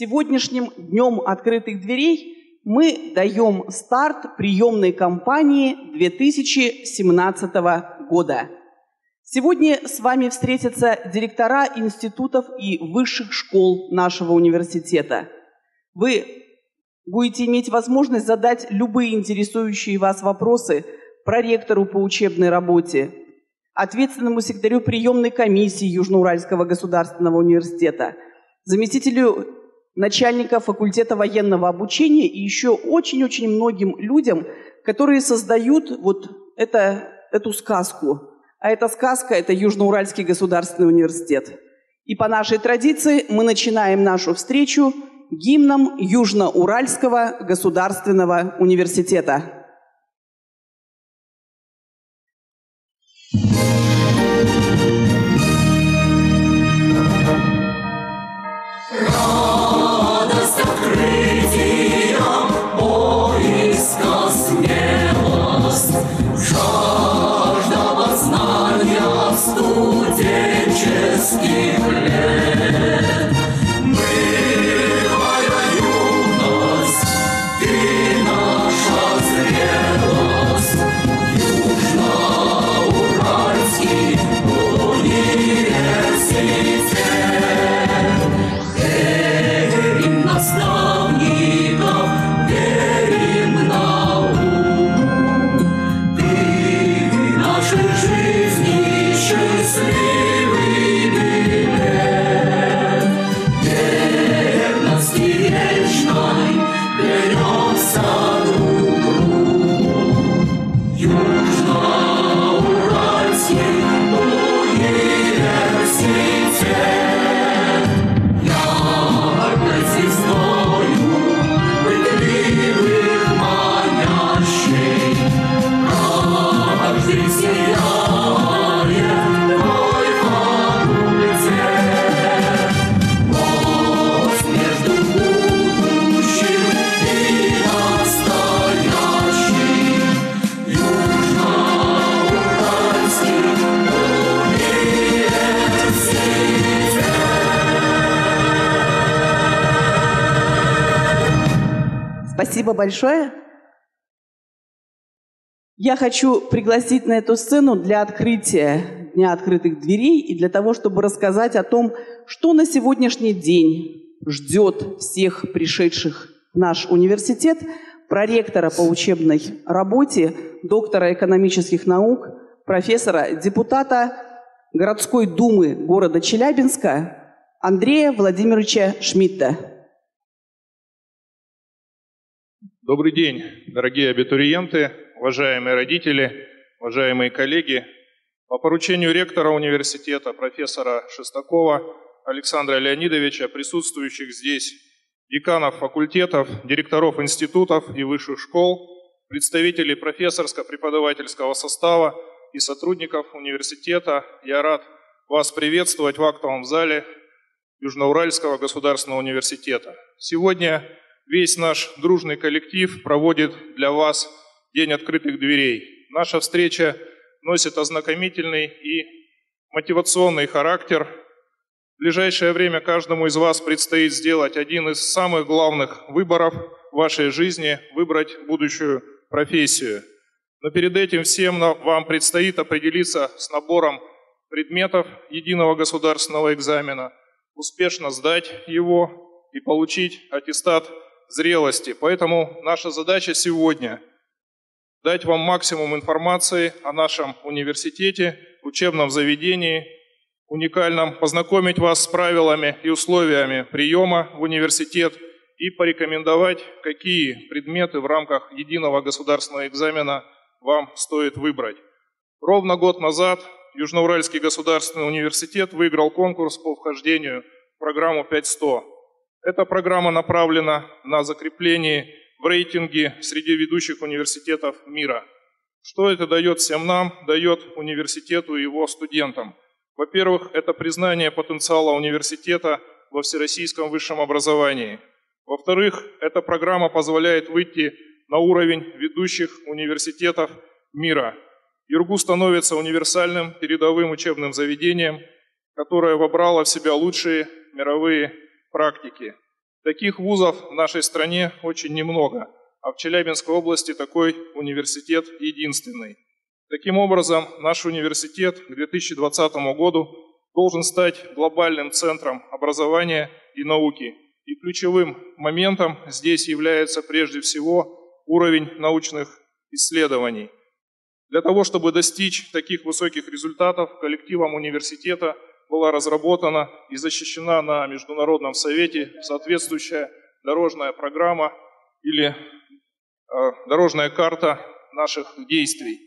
Сегодняшним днем открытых дверей мы даем старт приемной кампании 2017 года. Сегодня с вами встретятся директора институтов и высших школ нашего университета. Вы будете иметь возможность задать любые интересующие вас вопросы проректору по учебной работе, ответственному секретарю приемной комиссии Южноуральского государственного университета, заместителю начальника факультета военного обучения и еще очень-очень многим людям, которые создают вот это, эту сказку. А эта сказка – это Южноуральский государственный университет. И по нашей традиции мы начинаем нашу встречу гимном Южноуральского государственного университета. Спасибо большое. Я хочу пригласить на эту сцену для открытия Дня открытых дверей и для того, чтобы рассказать о том, что на сегодняшний день ждет всех пришедших в наш университет, проректора по учебной работе, доктора экономических наук, профессора, депутата городской думы города Челябинска Андрея Владимировича Шмидта. Добрый день, дорогие абитуриенты, уважаемые родители, уважаемые коллеги. По поручению ректора университета, профессора Шестакова Александра Леонидовича, присутствующих здесь деканов факультетов, директоров институтов и высших школ, представителей профессорско-преподавательского состава и сотрудников университета, я рад вас приветствовать в актовом зале Южноуральского государственного университета. Сегодня Весь наш дружный коллектив проводит для вас День открытых дверей. Наша встреча носит ознакомительный и мотивационный характер. В ближайшее время каждому из вас предстоит сделать один из самых главных выборов в вашей жизни – выбрать будущую профессию. Но перед этим всем вам предстоит определиться с набором предметов единого государственного экзамена, успешно сдать его и получить аттестат зрелости. Поэтому наша задача сегодня – дать вам максимум информации о нашем университете, учебном заведении, уникальном, познакомить вас с правилами и условиями приема в университет и порекомендовать, какие предметы в рамках единого государственного экзамена вам стоит выбрать. Ровно год назад Южноуральский государственный университет выиграл конкурс по вхождению в программу 5100. Эта программа направлена на закрепление в рейтинге среди ведущих университетов мира. Что это дает всем нам, дает университету и его студентам? Во-первых, это признание потенциала университета во всероссийском высшем образовании. Во-вторых, эта программа позволяет выйти на уровень ведущих университетов мира. ЮРГУ становится универсальным передовым учебным заведением, которое вобрало в себя лучшие мировые практики. Таких вузов в нашей стране очень немного, а в Челябинской области такой университет единственный. Таким образом, наш университет к 2020 году должен стать глобальным центром образования и науки. И ключевым моментом здесь является прежде всего уровень научных исследований. Для того, чтобы достичь таких высоких результатов, коллективом университета была разработана и защищена на Международном совете соответствующая дорожная программа или э, дорожная карта наших действий.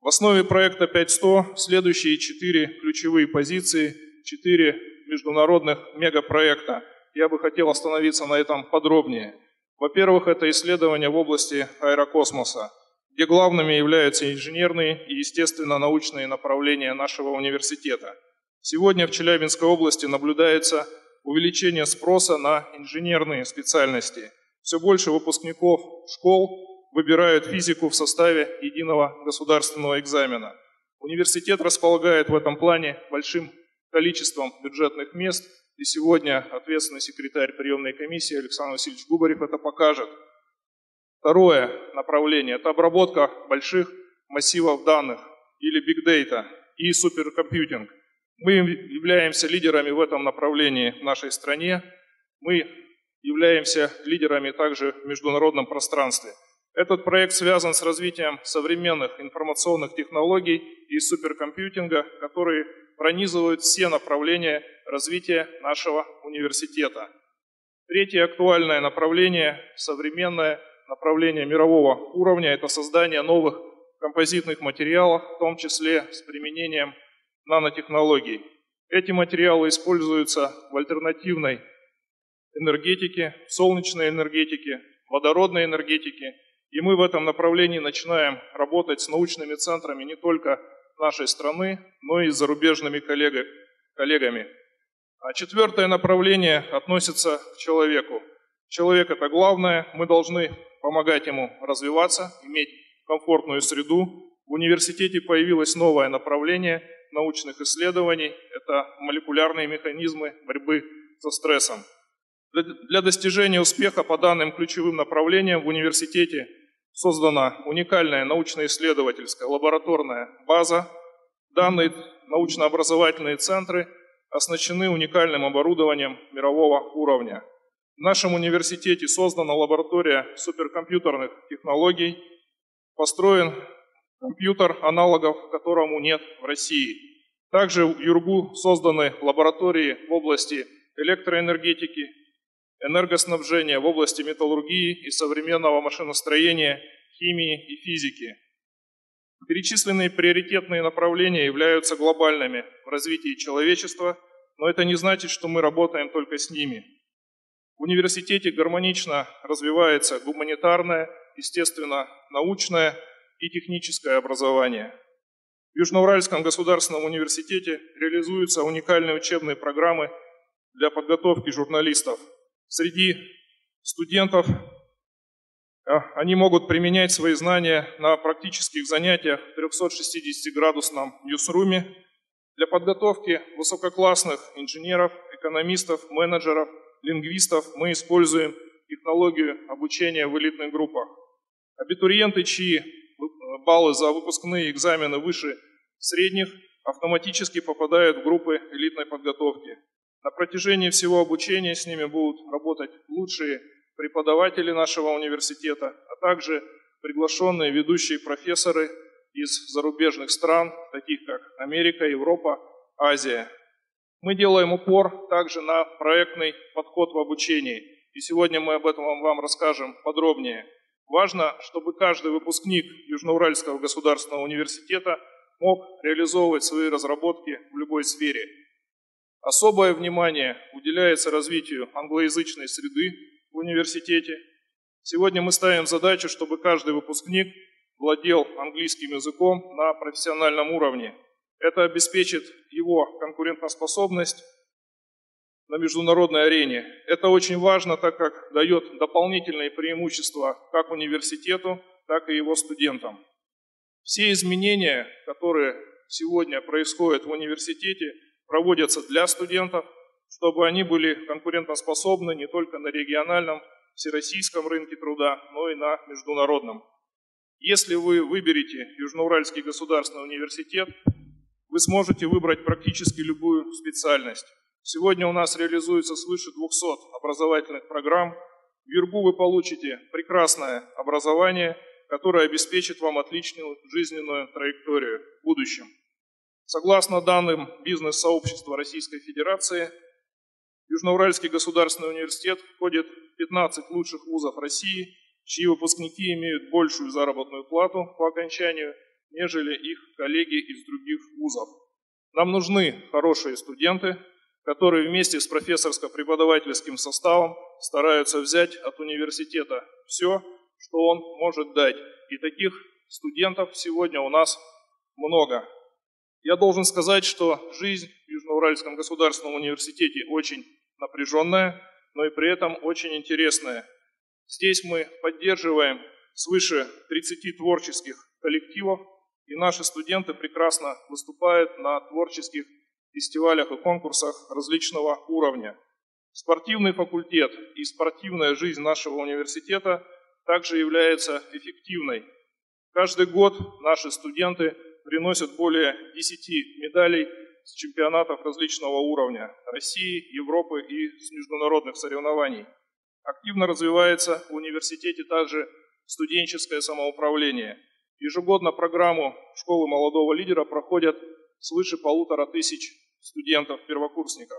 В основе проекта 5.100 следующие четыре ключевые позиции, четыре международных мегапроекта. Я бы хотел остановиться на этом подробнее. Во-первых, это исследования в области аэрокосмоса, где главными являются инженерные и, естественно, научные направления нашего университета. Сегодня в Челябинской области наблюдается увеличение спроса на инженерные специальности. Все больше выпускников школ выбирают физику в составе единого государственного экзамена. Университет располагает в этом плане большим количеством бюджетных мест, и сегодня ответственный секретарь приемной комиссии Александр Васильевич Губарев это покажет. Второе направление – это обработка больших массивов данных или big data и суперкомпьютинг. Мы являемся лидерами в этом направлении в нашей стране. Мы являемся лидерами также в международном пространстве – этот проект связан с развитием современных информационных технологий и суперкомпьютинга, которые пронизывают все направления развития нашего университета. Третье актуальное направление, современное направление мирового уровня, это создание новых композитных материалов, в том числе с применением нанотехнологий. Эти материалы используются в альтернативной энергетике, солнечной энергетике, водородной энергетике – и мы в этом направлении начинаем работать с научными центрами не только нашей страны, но и с зарубежными коллегами. А четвертое направление относится к человеку. Человек – это главное, мы должны помогать ему развиваться, иметь комфортную среду. В университете появилось новое направление научных исследований – это молекулярные механизмы борьбы со стрессом. Для достижения успеха по данным ключевым направлениям в университете создана уникальная научно-исследовательская лабораторная база. Данные научно-образовательные центры оснащены уникальным оборудованием мирового уровня. В нашем университете создана лаборатория суперкомпьютерных технологий, построен компьютер, аналогов которому нет в России. Также в Юргу созданы лаборатории в области электроэнергетики, энергоснабжения в области металлургии и современного машиностроения, химии и физики. Перечисленные приоритетные направления являются глобальными в развитии человечества, но это не значит, что мы работаем только с ними. В университете гармонично развивается гуманитарное, естественно, научное и техническое образование. В Южноуральском государственном университете реализуются уникальные учебные программы для подготовки журналистов – среди студентов. А, они могут применять свои знания на практических занятиях в 360-градусном ньюсруме для подготовки высококлассных инженеров, экономистов, менеджеров, лингвистов мы используем технологию обучения в элитных группах. Абитуриенты, чьи баллы за выпускные экзамены выше средних, автоматически попадают в группы элитной подготовки. На протяжении всего обучения с ними будут работать лучшие преподаватели нашего университета, а также приглашенные ведущие профессоры из зарубежных стран, таких как Америка, Европа, Азия. Мы делаем упор также на проектный подход в обучении, и сегодня мы об этом вам расскажем подробнее. Важно, чтобы каждый выпускник Южноуральского государственного университета мог реализовывать свои разработки в любой сфере – Особое внимание уделяется развитию англоязычной среды в университете. Сегодня мы ставим задачу, чтобы каждый выпускник владел английским языком на профессиональном уровне. Это обеспечит его конкурентоспособность на международной арене. Это очень важно, так как дает дополнительные преимущества как университету, так и его студентам. Все изменения, которые сегодня происходят в университете, проводятся для студентов, чтобы они были конкурентоспособны не только на региональном, всероссийском рынке труда, но и на международном. Если вы выберете Южноуральский государственный университет, вы сможете выбрать практически любую специальность. Сегодня у нас реализуется свыше 200 образовательных программ. В Юргу вы получите прекрасное образование, которое обеспечит вам отличную жизненную траекторию в будущем. Согласно данным бизнес-сообщества Российской Федерации, Южноуральский государственный университет входит в 15 лучших вузов России, чьи выпускники имеют большую заработную плату по окончанию, нежели их коллеги из других вузов. Нам нужны хорошие студенты, которые вместе с профессорско-преподавательским составом стараются взять от университета все, что он может дать. И таких студентов сегодня у нас много. Я должен сказать, что жизнь в Южноуральском государственном университете очень напряженная, но и при этом очень интересная. Здесь мы поддерживаем свыше 30 творческих коллективов, и наши студенты прекрасно выступают на творческих фестивалях и конкурсах различного уровня. Спортивный факультет и спортивная жизнь нашего университета также является эффективной. Каждый год наши студенты приносят более 10 медалей с чемпионатов различного уровня России, Европы и с международных соревнований. Активно развивается в университете также студенческое самоуправление. Ежегодно программу школы молодого лидера проходят свыше полутора тысяч студентов-первокурсников.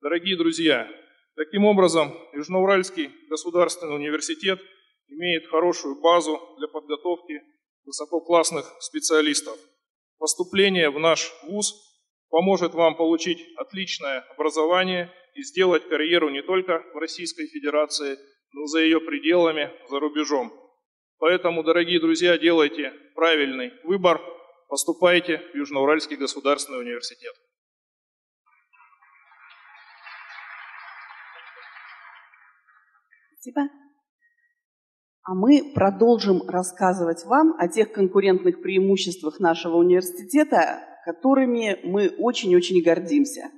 Дорогие друзья, таким образом Южноуральский государственный университет имеет хорошую базу для подготовки высококлассных специалистов. Поступление в наш вуз поможет вам получить отличное образование и сделать карьеру не только в Российской Федерации, но и за ее пределами, за рубежом. Поэтому, дорогие друзья, делайте правильный выбор, поступайте в Южноуральский государственный университет. Спасибо. А мы продолжим рассказывать вам о тех конкурентных преимуществах нашего университета, которыми мы очень-очень гордимся.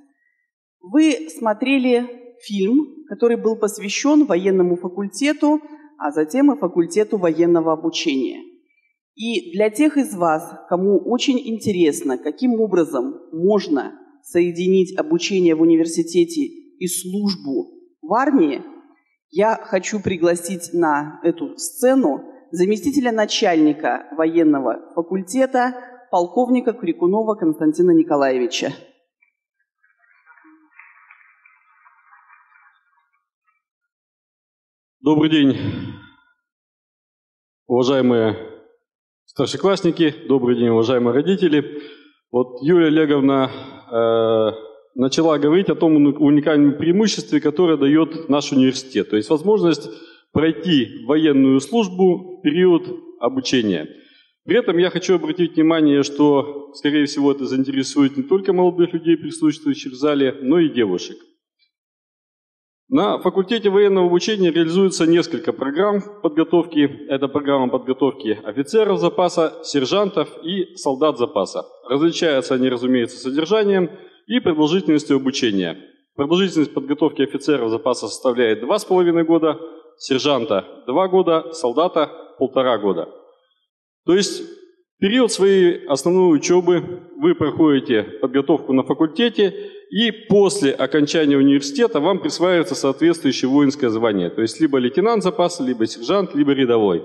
Вы смотрели фильм, который был посвящен военному факультету, а затем и факультету военного обучения. И для тех из вас, кому очень интересно, каким образом можно соединить обучение в университете и службу в армии, я хочу пригласить на эту сцену заместителя начальника военного факультета полковника Крикунова Константина Николаевича. Добрый день, уважаемые старшеклассники, добрый день, уважаемые родители. Вот Юлия Олеговна э, начала говорить о том уникальном преимуществе, которое дает наш университет. То есть возможность пройти военную службу в период обучения. При этом я хочу обратить внимание, что, скорее всего, это заинтересует не только молодых людей, присутствующих в зале, но и девушек. На факультете военного обучения реализуется несколько программ подготовки. Это программа подготовки офицеров запаса, сержантов и солдат запаса. Различаются они, разумеется, содержанием – и продолжительностью обучения. Продолжительность подготовки офицеров запаса составляет 2,5 года, сержанта 2 года, солдата полтора года. То есть период своей основной учебы вы проходите подготовку на факультете, и после окончания университета вам присваивается соответствующее воинское звание, то есть либо лейтенант запаса, либо сержант, либо рядовой.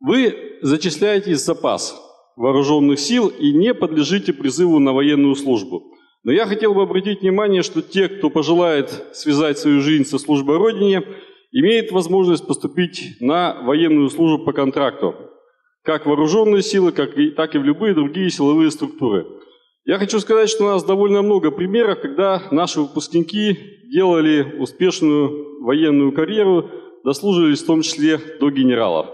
Вы зачисляетесь в запас, вооруженных сил и не подлежите призыву на военную службу. Но я хотел бы обратить внимание, что те, кто пожелает связать свою жизнь со службой Родине, имеют возможность поступить на военную службу по контракту, как вооруженные силы, как и, так и в любые другие силовые структуры. Я хочу сказать, что у нас довольно много примеров, когда наши выпускники делали успешную военную карьеру, дослужились в том числе до генералов.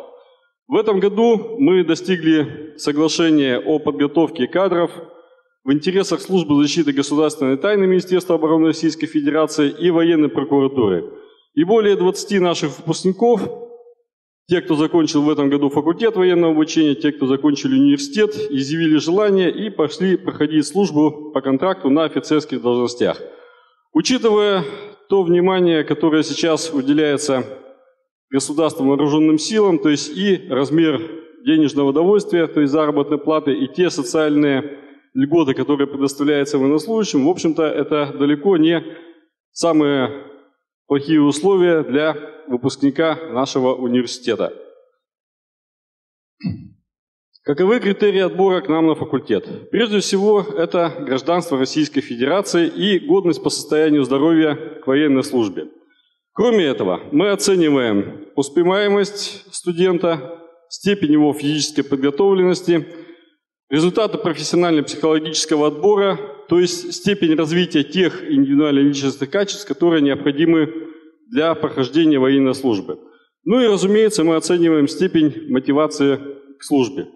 В этом году мы достигли соглашения о подготовке кадров в интересах Службы защиты государственной тайны Министерства обороны Российской Федерации и военной прокуратуры. И более 20 наших выпускников Те, кто закончил в этом году факультет военного обучения, те, кто закончили университет, изъявили желание и пошли проходить службу по контракту на офицерских должностях. Учитывая то внимание, которое сейчас уделяется государством вооруженным силам, то есть и размер денежного удовольствия, то есть заработной платы, и те социальные льготы, которые предоставляются военнослужащим, в общем-то, это далеко не самые плохие условия для выпускника нашего университета. Каковы критерии отбора к нам на факультет? Прежде всего, это гражданство Российской Федерации и годность по состоянию здоровья к военной службе. Кроме этого, мы оцениваем успеваемость студента, степень его физической подготовленности, результаты профессионально-психологического отбора, то есть степень развития тех индивидуально-личностных качеств, которые необходимы для прохождения военной службы. Ну и, разумеется, мы оцениваем степень мотивации к службе.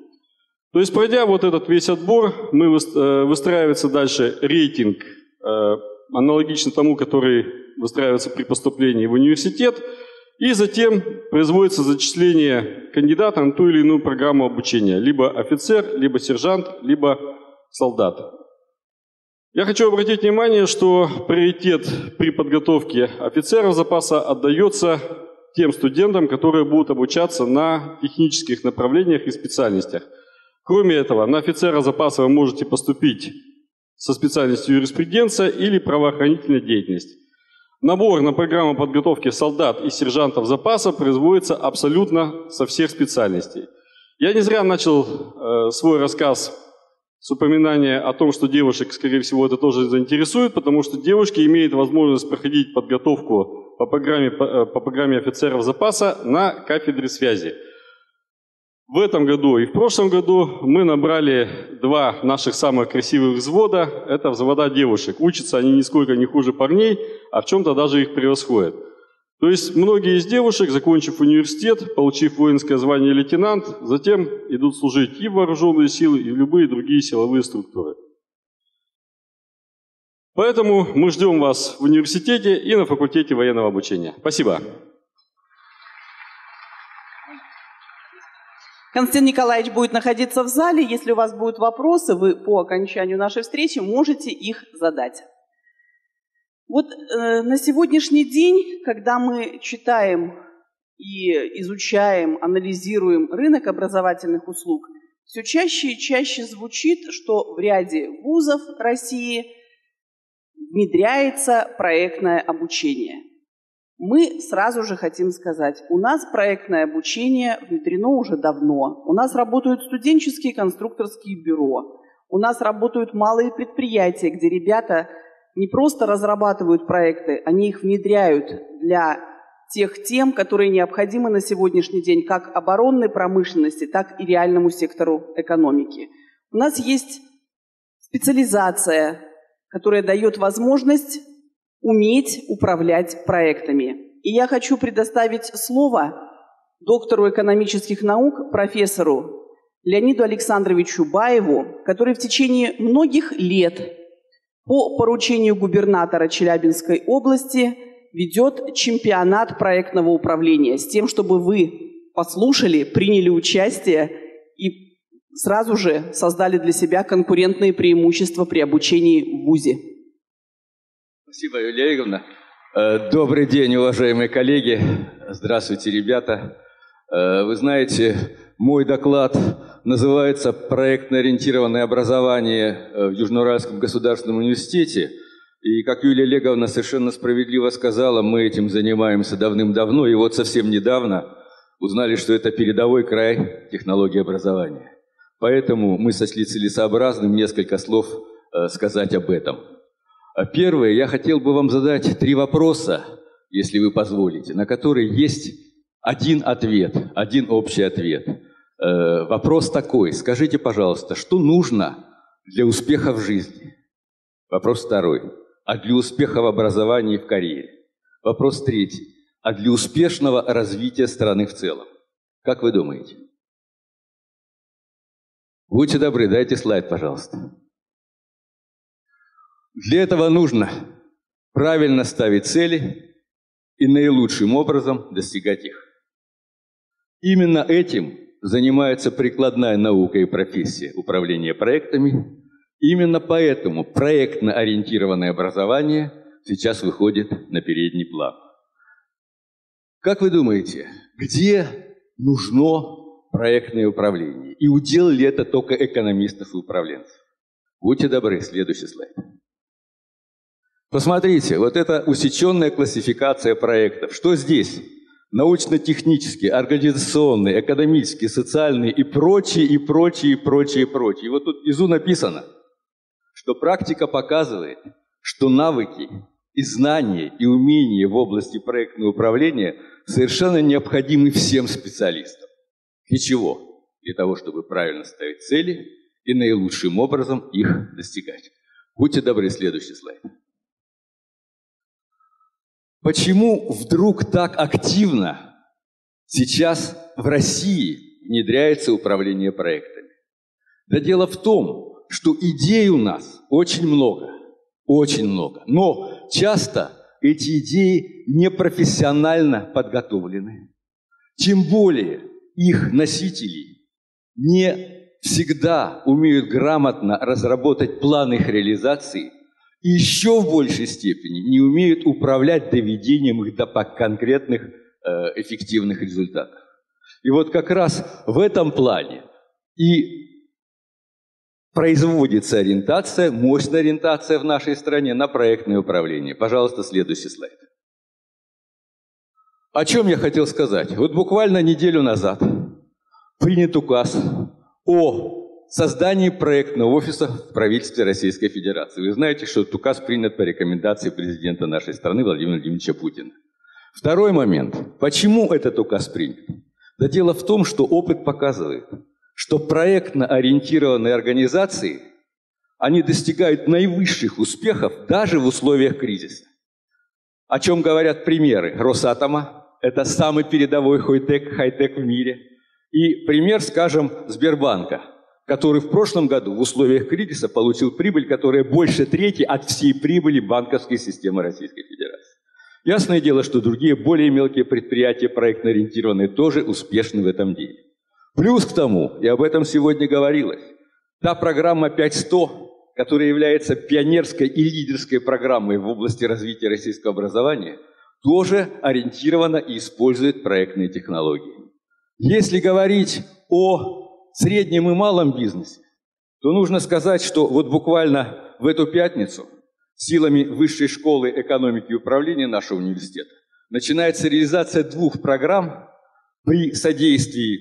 То есть, пройдя вот этот весь отбор, мы э, выстраивается дальше рейтинг, э, аналогично тому, который выстраивается при поступлении в университет, и затем производится зачисление кандидата на ту или иную программу обучения, либо офицер, либо сержант, либо солдат. Я хочу обратить внимание, что приоритет при подготовке офицеров запаса отдается тем студентам, которые будут обучаться на технических направлениях и специальностях. Кроме этого, на офицера запаса вы можете поступить со специальностью юриспруденция или правоохранительная деятельность. Набор на программу подготовки солдат и сержантов запаса производится абсолютно со всех специальностей. Я не зря начал э, свой рассказ с упоминания о том, что девушек, скорее всего, это тоже заинтересует, потому что девушки имеют возможность проходить подготовку по программе, по, э, по программе офицеров запаса на кафедре связи. В этом году и в прошлом году мы набрали два наших самых красивых взвода. Это взвода девушек. Учатся они нисколько не хуже парней, а в чем-то даже их превосходят. То есть многие из девушек, закончив университет, получив воинское звание лейтенант, затем идут служить и в вооруженные силы, и в любые другие силовые структуры. Поэтому мы ждем вас в университете и на факультете военного обучения. Спасибо. Константин Николаевич будет находиться в зале. Если у вас будут вопросы, вы по окончанию нашей встречи можете их задать. Вот э, на сегодняшний день, когда мы читаем и изучаем, анализируем рынок образовательных услуг, все чаще и чаще звучит, что в ряде вузов России внедряется проектное обучение. Мы сразу же хотим сказать, у нас проектное обучение внедрено уже давно. У нас работают студенческие конструкторские бюро. У нас работают малые предприятия, где ребята не просто разрабатывают проекты, они их внедряют для тех тем, которые необходимы на сегодняшний день как оборонной промышленности, так и реальному сектору экономики. У нас есть специализация, которая дает возможность уметь управлять проектами. И я хочу предоставить слово доктору экономических наук, профессору Леониду Александровичу Баеву, который в течение многих лет по поручению губернатора Челябинской области ведет чемпионат проектного управления с тем, чтобы вы послушали, приняли участие и сразу же создали для себя конкурентные преимущества при обучении в ВУЗе. Спасибо, Юлия Игоревна. Э, добрый день, уважаемые коллеги. Здравствуйте, ребята. Э, вы знаете, мой доклад называется «Проектно-ориентированное образование э, в Южноуральском государственном университете». И, как Юлия Олеговна совершенно справедливо сказала, мы этим занимаемся давным-давно, и вот совсем недавно узнали, что это передовой край технологии образования. Поэтому мы сочли целесообразным несколько слов сказать об этом. Первое, я хотел бы вам задать три вопроса, если вы позволите, на которые есть один ответ, один общий ответ – Э, вопрос такой. Скажите, пожалуйста, что нужно для успеха в жизни? Вопрос второй. А для успеха в образовании и в карьере? Вопрос третий. А для успешного развития страны в целом? Как вы думаете? Будьте добры, дайте слайд, пожалуйста. Для этого нужно правильно ставить цели и наилучшим образом достигать их. Именно этим занимается прикладная наука и профессия управления проектами. Именно поэтому проектно-ориентированное образование сейчас выходит на передний план. Как вы думаете, где нужно проектное управление? И удел ли это только экономистов и управленцев? Будьте добры, следующий слайд. Посмотрите, вот это усеченная классификация проектов. Что здесь? Научно-технические, организационные, экономические, социальные и прочие, и прочие, и прочие, и прочие. И вот тут внизу написано, что практика показывает, что навыки и знания, и умения в области проектного управления совершенно необходимы всем специалистам. Для чего? Для того, чтобы правильно ставить цели и наилучшим образом их достигать. Будьте добры, следующий слайд. Почему вдруг так активно сейчас в России внедряется управление проектами? Да дело в том, что идей у нас очень много, очень много. Но часто эти идеи непрофессионально подготовлены. Тем более их носители не всегда умеют грамотно разработать план их реализации и еще в большей степени не умеют управлять доведением их до конкретных э, эффективных результатов. И вот как раз в этом плане и производится ориентация, мощная ориентация в нашей стране на проектное управление. Пожалуйста, следующий слайд. О чем я хотел сказать? Вот буквально неделю назад принят указ о создании проектного офиса в правительстве Российской Федерации. Вы знаете, что этот указ принят по рекомендации президента нашей страны Владимира Владимировича Путина. Второй момент. Почему этот указ принят? Да дело в том, что опыт показывает, что проектно ориентированные организации, они достигают наивысших успехов даже в условиях кризиса. О чем говорят примеры Росатома, это самый передовой хай-тек, хай-тек в мире – и пример, скажем, Сбербанка, который в прошлом году в условиях кризиса получил прибыль, которая больше трети от всей прибыли банковской системы Российской Федерации. Ясное дело, что другие более мелкие предприятия, проектно-ориентированные, тоже успешны в этом деле. Плюс к тому, и об этом сегодня говорилось, та программа 5100, которая является пионерской и лидерской программой в области развития российского образования, тоже ориентирована и использует проектные технологии. Если говорить о среднем и малом бизнесе, то нужно сказать, что вот буквально в эту пятницу силами Высшей школы экономики и управления нашего университета начинается реализация двух программ при содействии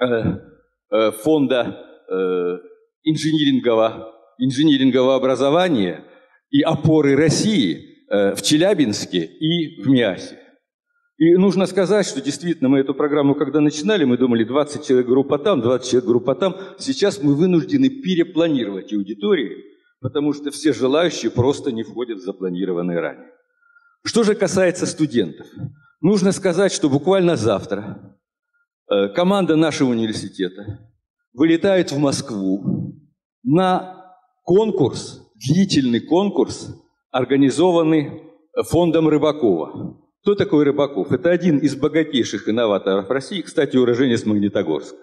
э, э, фонда э, инжинирингового, инжинирингового образования и опоры России э, в Челябинске и в МИАСе. И нужно сказать, что действительно мы эту программу, когда начинали, мы думали 20 человек группа там, 20 человек группа там. Сейчас мы вынуждены перепланировать аудитории, потому что все желающие просто не входят в запланированные ранее. Что же касается студентов? Нужно сказать, что буквально завтра э, команда нашего университета вылетает в Москву на конкурс, длительный конкурс, организованный фондом Рыбакова. Кто такой Рыбаков? Это один из богатейших инноваторов России, кстати, уроженец Магнитогорска.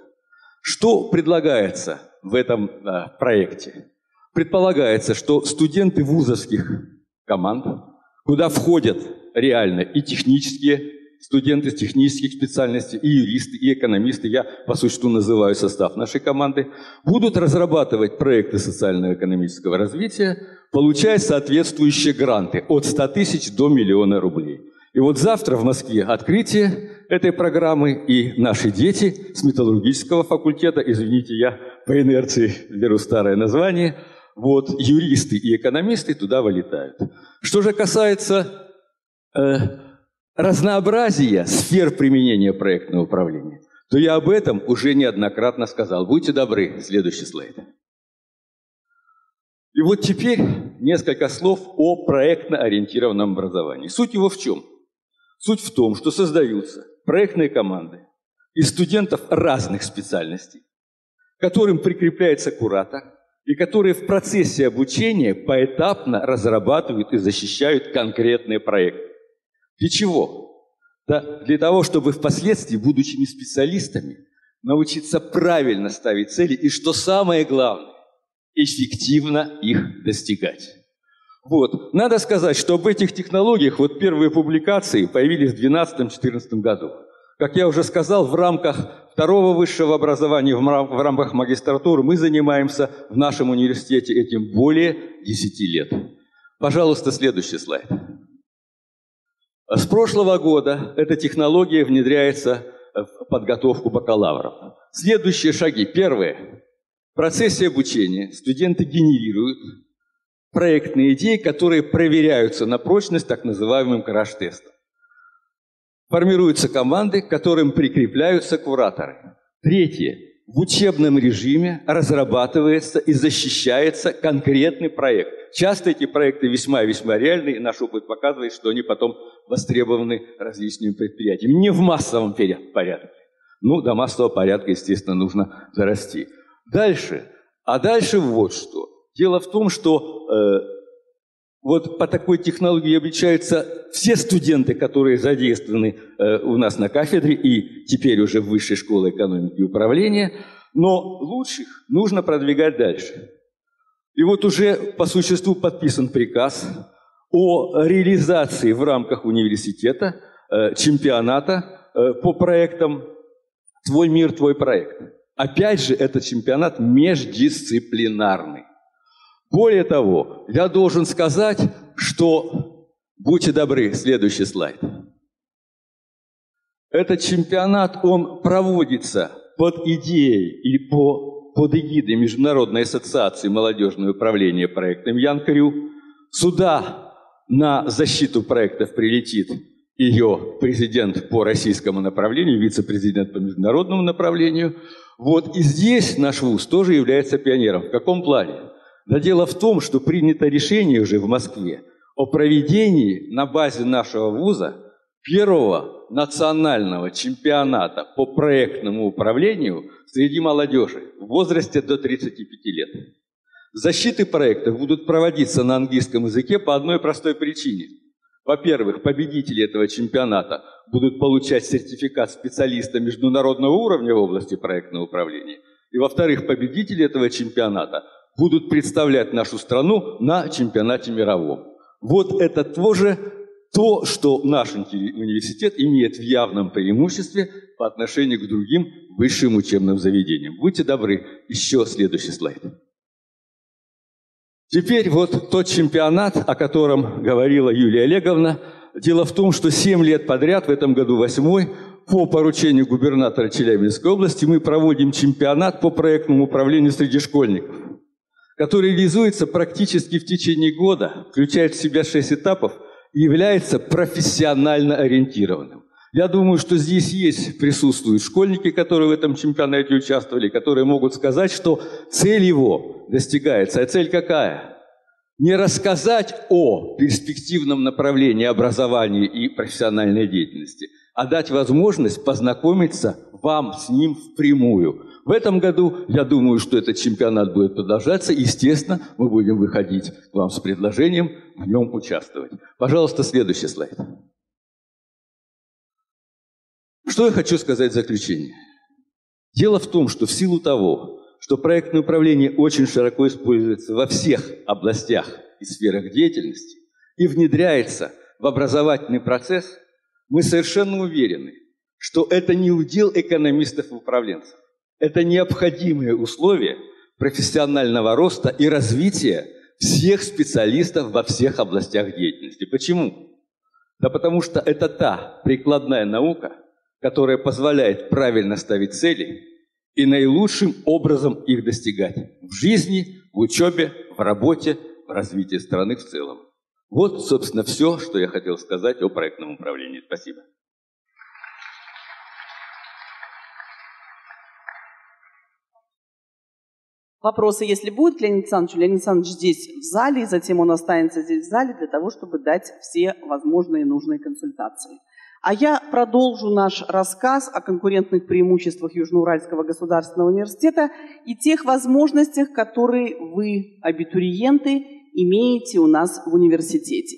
Что предлагается в этом а, проекте? Предполагается, что студенты вузовских команд, куда входят реально и технические студенты технических специальностей, и юристы, и экономисты, я по существу называю состав нашей команды, будут разрабатывать проекты социально-экономического развития, получая соответствующие гранты от 100 тысяч до миллиона рублей. И вот завтра в Москве открытие этой программы, и наши дети с металлургического факультета, извините, я по инерции беру старое название, вот, юристы и экономисты туда вылетают. Что же касается э, разнообразия сфер применения проектного управления, то я об этом уже неоднократно сказал. Будьте добры, следующий слайд. И вот теперь несколько слов о проектно-ориентированном образовании. Суть его в чем? Суть в том, что создаются проектные команды из студентов разных специальностей, которым прикрепляется куратор, и которые в процессе обучения поэтапно разрабатывают и защищают конкретные проекты. Для чего? да, для того, чтобы впоследствии, будучи специалистами, научиться правильно ставить цели и, что самое главное, эффективно их достигать. Вот. Надо сказать, что об этих технологиях вот первые публикации появились в 2012-2014 году. Как я уже сказал, в рамках второго высшего образования, в рамках магистратуры мы занимаемся в нашем университете этим более 10 лет. Пожалуйста, следующий слайд. С прошлого года эта технология внедряется в подготовку бакалавров. Следующие шаги. Первое. В процессе обучения студенты генерируют проектные идеи, которые проверяются на прочность так называемым краш-тестом. Формируются команды, к которым прикрепляются кураторы. Третье. В учебном режиме разрабатывается и защищается конкретный проект. Часто эти проекты весьма-весьма реальны, и наш опыт показывает, что они потом востребованы различными предприятиями. Не в массовом порядке. Ну, до массового порядка, естественно, нужно дорасти. Дальше. А дальше вот что. Дело в том, что э, вот по такой технологии обучаются все студенты, которые задействованы э, у нас на кафедре и теперь уже в Высшей школе экономики и управления, но лучших нужно продвигать дальше. И вот уже по существу подписан приказ о реализации в рамках университета э, чемпионата э, по проектам «Твой мир, твой проект». Опять же, этот чемпионат междисциплинарный. Более того, я должен сказать, что, будьте добры, следующий слайд. Этот чемпионат, он проводится под идеей или по, под эгидой Международной ассоциации молодежного управления проектом Янкарю. Сюда на защиту проектов прилетит ее президент по российскому направлению, вице-президент по международному направлению. Вот и здесь наш вуз тоже является пионером. В каком плане? Да дело в том, что принято решение уже в Москве о проведении на базе нашего вуза первого национального чемпионата по проектному управлению среди молодежи в возрасте до 35 лет. Защиты проектов будут проводиться на английском языке по одной простой причине. Во-первых, победители этого чемпионата будут получать сертификат специалиста международного уровня в области проектного управления. И во-вторых, победители этого чемпионата – будут представлять нашу страну на чемпионате мировом. Вот это тоже то, что наш университет имеет в явном преимуществе по отношению к другим высшим учебным заведениям. Будьте добры, еще следующий слайд. Теперь вот тот чемпионат, о котором говорила Юлия Олеговна. Дело в том, что 7 лет подряд, в этом году восьмой, по поручению губернатора Челябинской области мы проводим чемпионат по проектному управлению среди школьников который реализуется практически в течение года, включает в себя шесть этапов является профессионально ориентированным. Я думаю, что здесь есть, присутствуют школьники, которые в этом чемпионате участвовали, которые могут сказать, что цель его достигается. А цель какая? Не рассказать о перспективном направлении образования и профессиональной деятельности, а дать возможность познакомиться вам с ним впрямую. В этом году, я думаю, что этот чемпионат будет продолжаться. Естественно, мы будем выходить к вам с предложением в нем участвовать. Пожалуйста, следующий слайд. Что я хочу сказать в заключение? Дело в том, что в силу того, что проектное управление очень широко используется во всех областях и сферах деятельности и внедряется в образовательный процесс, мы совершенно уверены, что это не удел экономистов и управленцев. Это необходимые условия профессионального роста и развития всех специалистов во всех областях деятельности. Почему? Да потому что это та прикладная наука, которая позволяет правильно ставить цели и наилучшим образом их достигать в жизни, в учебе, в работе, в развитии страны в целом. Вот, собственно, все, что я хотел сказать о проектном управлении. Спасибо. Вопросы, если будут, к Леониду Александровичу. Леонид Александрович здесь в зале, и затем он останется здесь в зале для того, чтобы дать все возможные нужные консультации. А я продолжу наш рассказ о конкурентных преимуществах Южноуральского государственного университета и тех возможностях, которые вы, абитуриенты, имеете у нас в университете.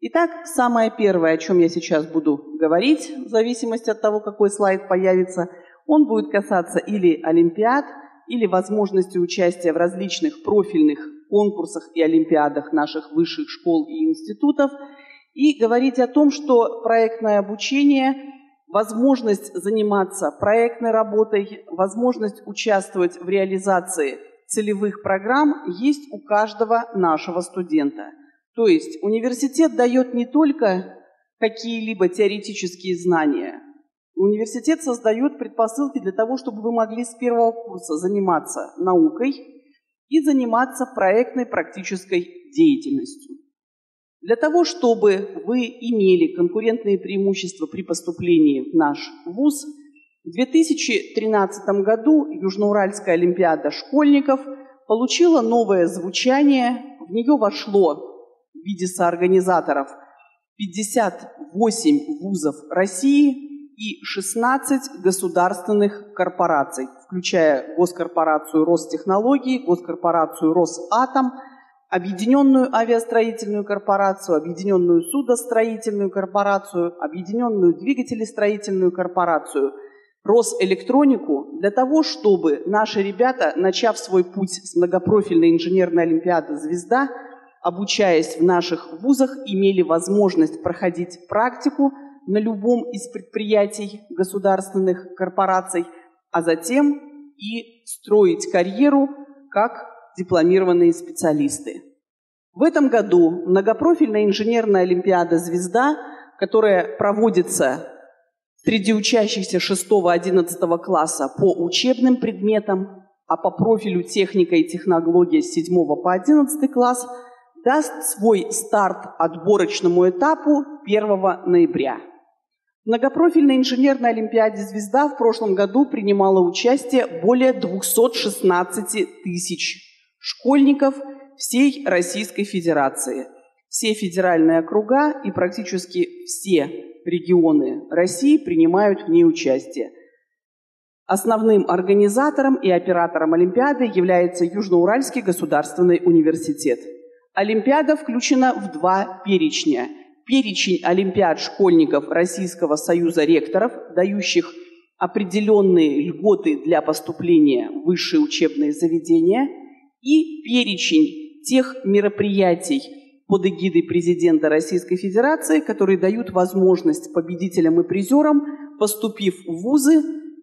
Итак, самое первое, о чем я сейчас буду говорить, в зависимости от того, какой слайд появится, он будет касаться или олимпиад, или возможности участия в различных профильных конкурсах и олимпиадах наших высших школ и институтов, и говорить о том, что проектное обучение, возможность заниматься проектной работой, возможность участвовать в реализации целевых программ есть у каждого нашего студента. То есть университет дает не только какие-либо теоретические знания, Университет создает предпосылки для того, чтобы вы могли с первого курса заниматься наукой и заниматься проектной практической деятельностью. Для того, чтобы вы имели конкурентные преимущества при поступлении в наш ВУЗ, в 2013 году Южноуральская олимпиада школьников получила новое звучание. В нее вошло в виде соорганизаторов 58 вузов России, и 16 государственных корпораций, включая госкорпорацию Ростехнологии, госкорпорацию Росатом, Объединенную авиастроительную корпорацию, Объединенную судостроительную корпорацию, Объединенную двигателестроительную корпорацию, Росэлектронику, для того, чтобы наши ребята, начав свой путь с многопрофильной инженерной олимпиады «Звезда», обучаясь в наших вузах, имели возможность проходить практику – на любом из предприятий государственных корпораций, а затем и строить карьеру как дипломированные специалисты. В этом году многопрофильная инженерная олимпиада «Звезда», которая проводится среди учащихся 6-11 класса по учебным предметам, а по профилю техника и технология с 7 по 11 класс, даст свой старт отборочному этапу 1 ноября. Многопрофильной инженерной олимпиаде «Звезда» в прошлом году принимало участие более 216 тысяч школьников всей Российской Федерации. Все федеральные округа и практически все регионы России принимают в ней участие. Основным организатором и оператором Олимпиады является Южноуральский государственный университет. Олимпиада включена в два перечня – перечень олимпиад школьников Российского союза ректоров, дающих определенные льготы для поступления в высшие учебные заведения, и перечень тех мероприятий под эгидой президента Российской Федерации, которые дают возможность победителям и призерам, поступив в вузы,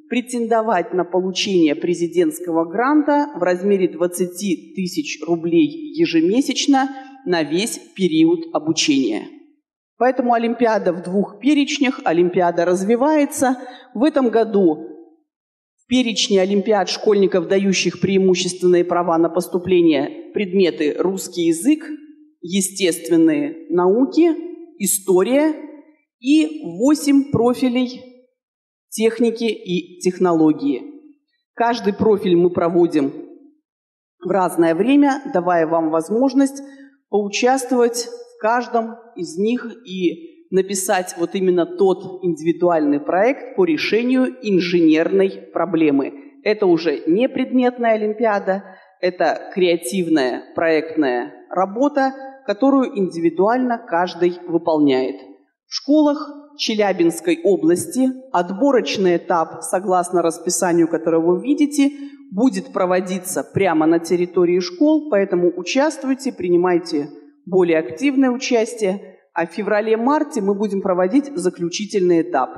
претендовать на получение президентского гранта в размере 20 тысяч рублей ежемесячно на весь период обучения. Поэтому Олимпиада в двух перечнях, Олимпиада развивается. В этом году в перечне Олимпиад школьников, дающих преимущественные права на поступление, предметы русский язык, естественные науки, история и восемь профилей техники и технологии. Каждый профиль мы проводим в разное время, давая вам возможность поучаствовать каждом из них и написать вот именно тот индивидуальный проект по решению инженерной проблемы. Это уже не предметная олимпиада, это креативная проектная работа, которую индивидуально каждый выполняет. В школах Челябинской области отборочный этап, согласно расписанию, которое вы видите, будет проводиться прямо на территории школ, поэтому участвуйте, принимайте более активное участие, а в феврале-марте мы будем проводить заключительный этап.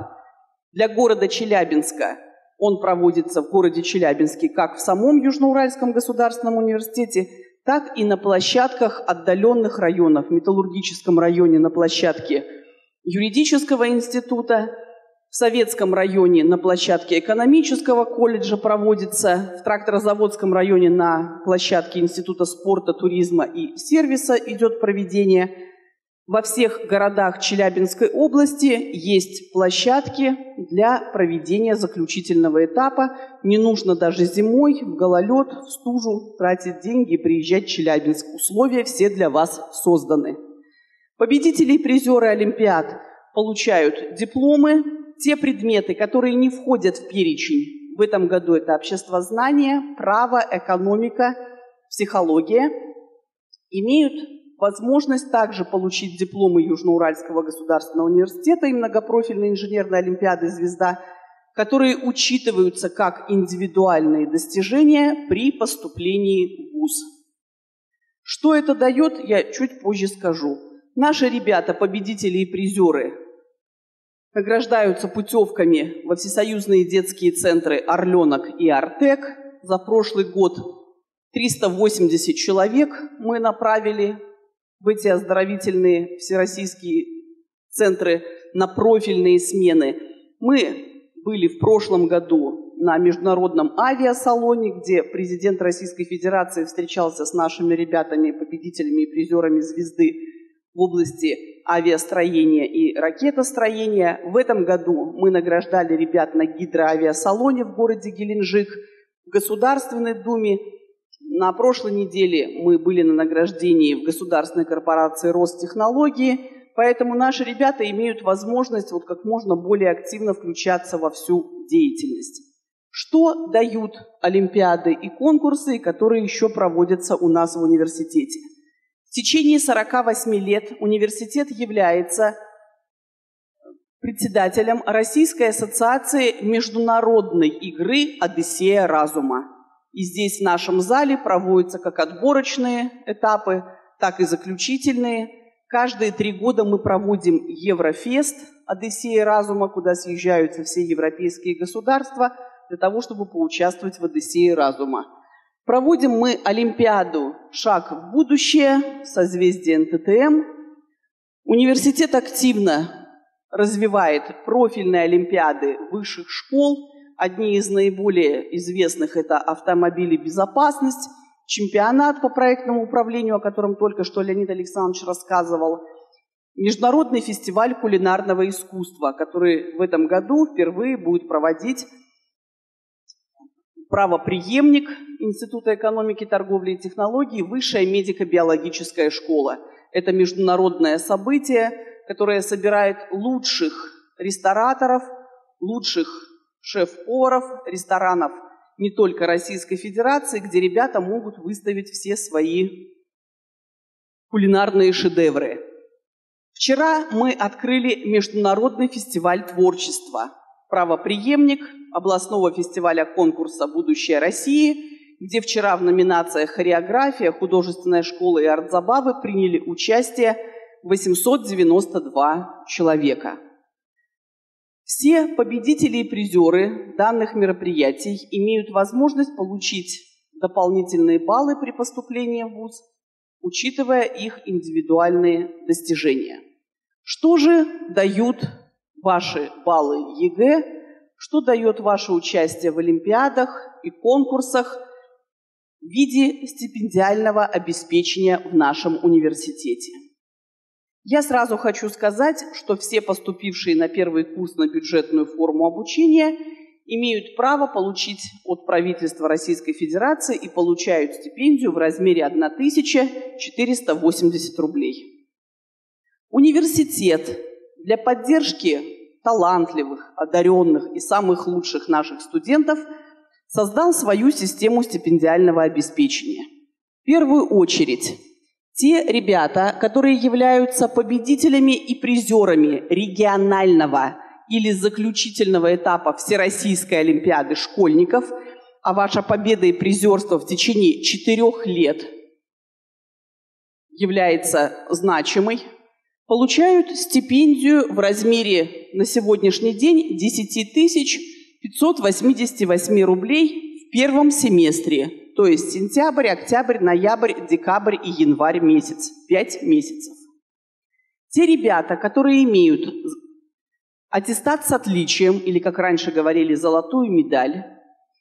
Для города Челябинска он проводится в городе Челябинске как в самом Южноуральском государственном университете, так и на площадках отдаленных районов, в Металлургическом районе на площадке юридического института, в Советском районе на площадке экономического колледжа проводится, в Тракторозаводском районе на площадке Института спорта, туризма и сервиса идет проведение. Во всех городах Челябинской области есть площадки для проведения заключительного этапа. Не нужно даже зимой в гололед, в стужу тратить деньги и приезжать в Челябинск. Условия все для вас созданы. Победители и призеры Олимпиад получают дипломы, те предметы, которые не входят в перечень в этом году, это общество знания, право, экономика, психология, имеют возможность также получить дипломы Южноуральского государственного университета и многопрофильной инженерной олимпиады «Звезда», которые учитываются как индивидуальные достижения при поступлении в ВУЗ. Что это дает, я чуть позже скажу. Наши ребята, победители и призеры, награждаются путевками во всесоюзные детские центры «Орленок» и «Артек». За прошлый год 380 человек мы направили в эти оздоровительные всероссийские центры на профильные смены. Мы были в прошлом году на международном авиасалоне, где президент Российской Федерации встречался с нашими ребятами, победителями и призерами «Звезды» в области авиастроения и ракетостроения. В этом году мы награждали ребят на гидроавиасалоне в городе Геленджик, в Государственной Думе. На прошлой неделе мы были на награждении в государственной корпорации Ростехнологии, поэтому наши ребята имеют возможность вот как можно более активно включаться во всю деятельность. Что дают олимпиады и конкурсы, которые еще проводятся у нас в университете? В течение 48 лет университет является председателем Российской ассоциации международной игры «Одиссея разума». И здесь в нашем зале проводятся как отборочные этапы, так и заключительные. Каждые три года мы проводим Еврофест «Одиссея разума», куда съезжаются все европейские государства для того, чтобы поучаствовать в «Одиссее разума». Проводим мы Олимпиаду «Шаг в будущее» созвездие НТТМ. Университет активно развивает профильные олимпиады высших школ. Одни из наиболее известных – это автомобили безопасность, чемпионат по проектному управлению, о котором только что Леонид Александрович рассказывал, Международный фестиваль кулинарного искусства, который в этом году впервые будет проводить правоприемник Института экономики, торговли и технологий, Высшая медико-биологическая школа. Это международное событие, которое собирает лучших рестораторов, лучших шеф-поваров ресторанов не только Российской Федерации, где ребята могут выставить все свои кулинарные шедевры. Вчера мы открыли Международный фестиваль творчества «Правоприемник» областного фестиваля конкурса «Будущее России», где вчера в номинациях «Хореография», «Художественная школа» и «Артзабавы» приняли участие 892 человека. Все победители и призеры данных мероприятий имеют возможность получить дополнительные баллы при поступлении в ВУЗ, учитывая их индивидуальные достижения. Что же дают ваши баллы ЕГЭ что дает ваше участие в олимпиадах и конкурсах в виде стипендиального обеспечения в нашем университете. Я сразу хочу сказать, что все поступившие на первый курс на бюджетную форму обучения имеют право получить от правительства Российской Федерации и получают стипендию в размере 1480 рублей. Университет для поддержки талантливых, одаренных и самых лучших наших студентов создал свою систему стипендиального обеспечения. В первую очередь, те ребята, которые являются победителями и призерами регионального или заключительного этапа Всероссийской Олимпиады школьников, а ваша победа и призерство в течение четырех лет является значимой, получают стипендию в размере на сегодняшний день 10 588 рублей в первом семестре, то есть сентябрь, октябрь, ноябрь, декабрь и январь месяц, 5 месяцев. Те ребята, которые имеют аттестат с отличием, или, как раньше говорили, золотую медаль,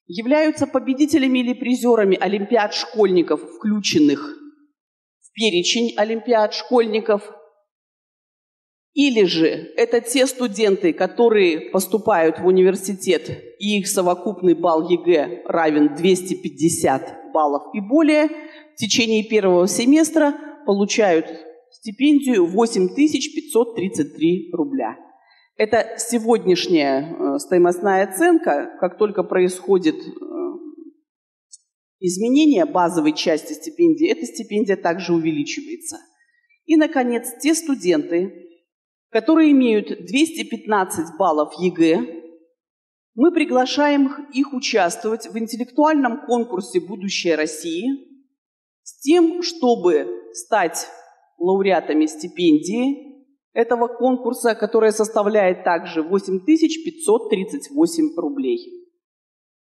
являются победителями или призерами олимпиад школьников, включенных в перечень олимпиад школьников – или же это те студенты, которые поступают в университет, и их совокупный балл ЕГЭ равен 250 баллов и более, в течение первого семестра получают стипендию 8533 рубля. Это сегодняшняя э, стоимостная оценка. Как только происходит э, изменение базовой части стипендии, эта стипендия также увеличивается – И, наконец, те студенты, которые имеют 215 баллов ЕГЭ, мы приглашаем их участвовать в интеллектуальном конкурсе «Будущее России» с тем, чтобы стать лауреатами стипендии этого конкурса, которая составляет также 8538 рублей.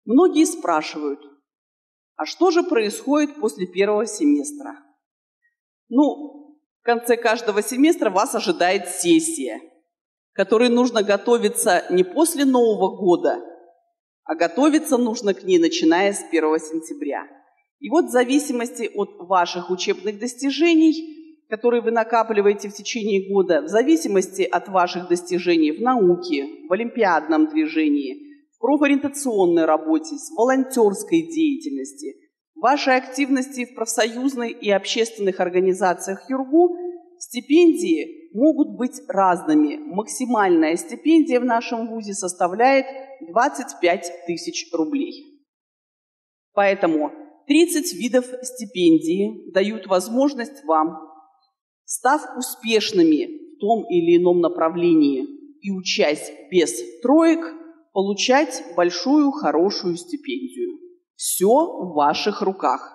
Многие спрашивают, а что же происходит после первого семестра? Ну, в конце каждого семестра вас ожидает сессия – которой нужно готовиться не после Нового года, а готовиться нужно к ней, начиная с 1 сентября. И вот в зависимости от ваших учебных достижений, которые вы накапливаете в течение года, в зависимости от ваших достижений в науке, в олимпиадном движении, в профориентационной работе, в волонтерской деятельности, вашей активности в профсоюзной и общественных организациях ЮРГУ, стипендии могут быть разными. Максимальная стипендия в нашем ВУЗе составляет 25 тысяч рублей. Поэтому 30 видов стипендии дают возможность вам, став успешными в том или ином направлении и учась без троек, получать большую, хорошую стипендию. Все в ваших руках.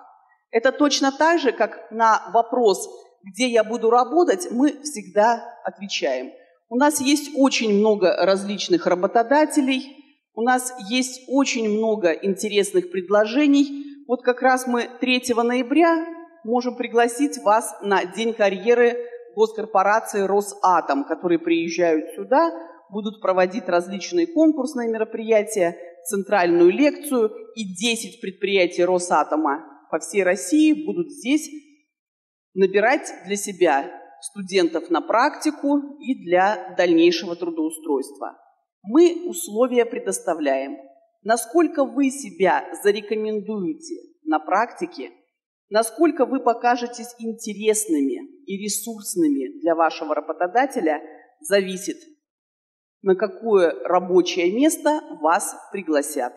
Это точно так же, как на вопрос, где я буду работать, мы всегда отвечаем. У нас есть очень много различных работодателей, у нас есть очень много интересных предложений. Вот как раз мы 3 ноября можем пригласить вас на День карьеры госкорпорации «Росатом», которые приезжают сюда, будут проводить различные конкурсные мероприятия, центральную лекцию, и 10 предприятий «Росатома» по всей России будут здесь набирать для себя студентов на практику и для дальнейшего трудоустройства. Мы условия предоставляем. Насколько вы себя зарекомендуете на практике, насколько вы покажетесь интересными и ресурсными для вашего работодателя, зависит, на какое рабочее место вас пригласят.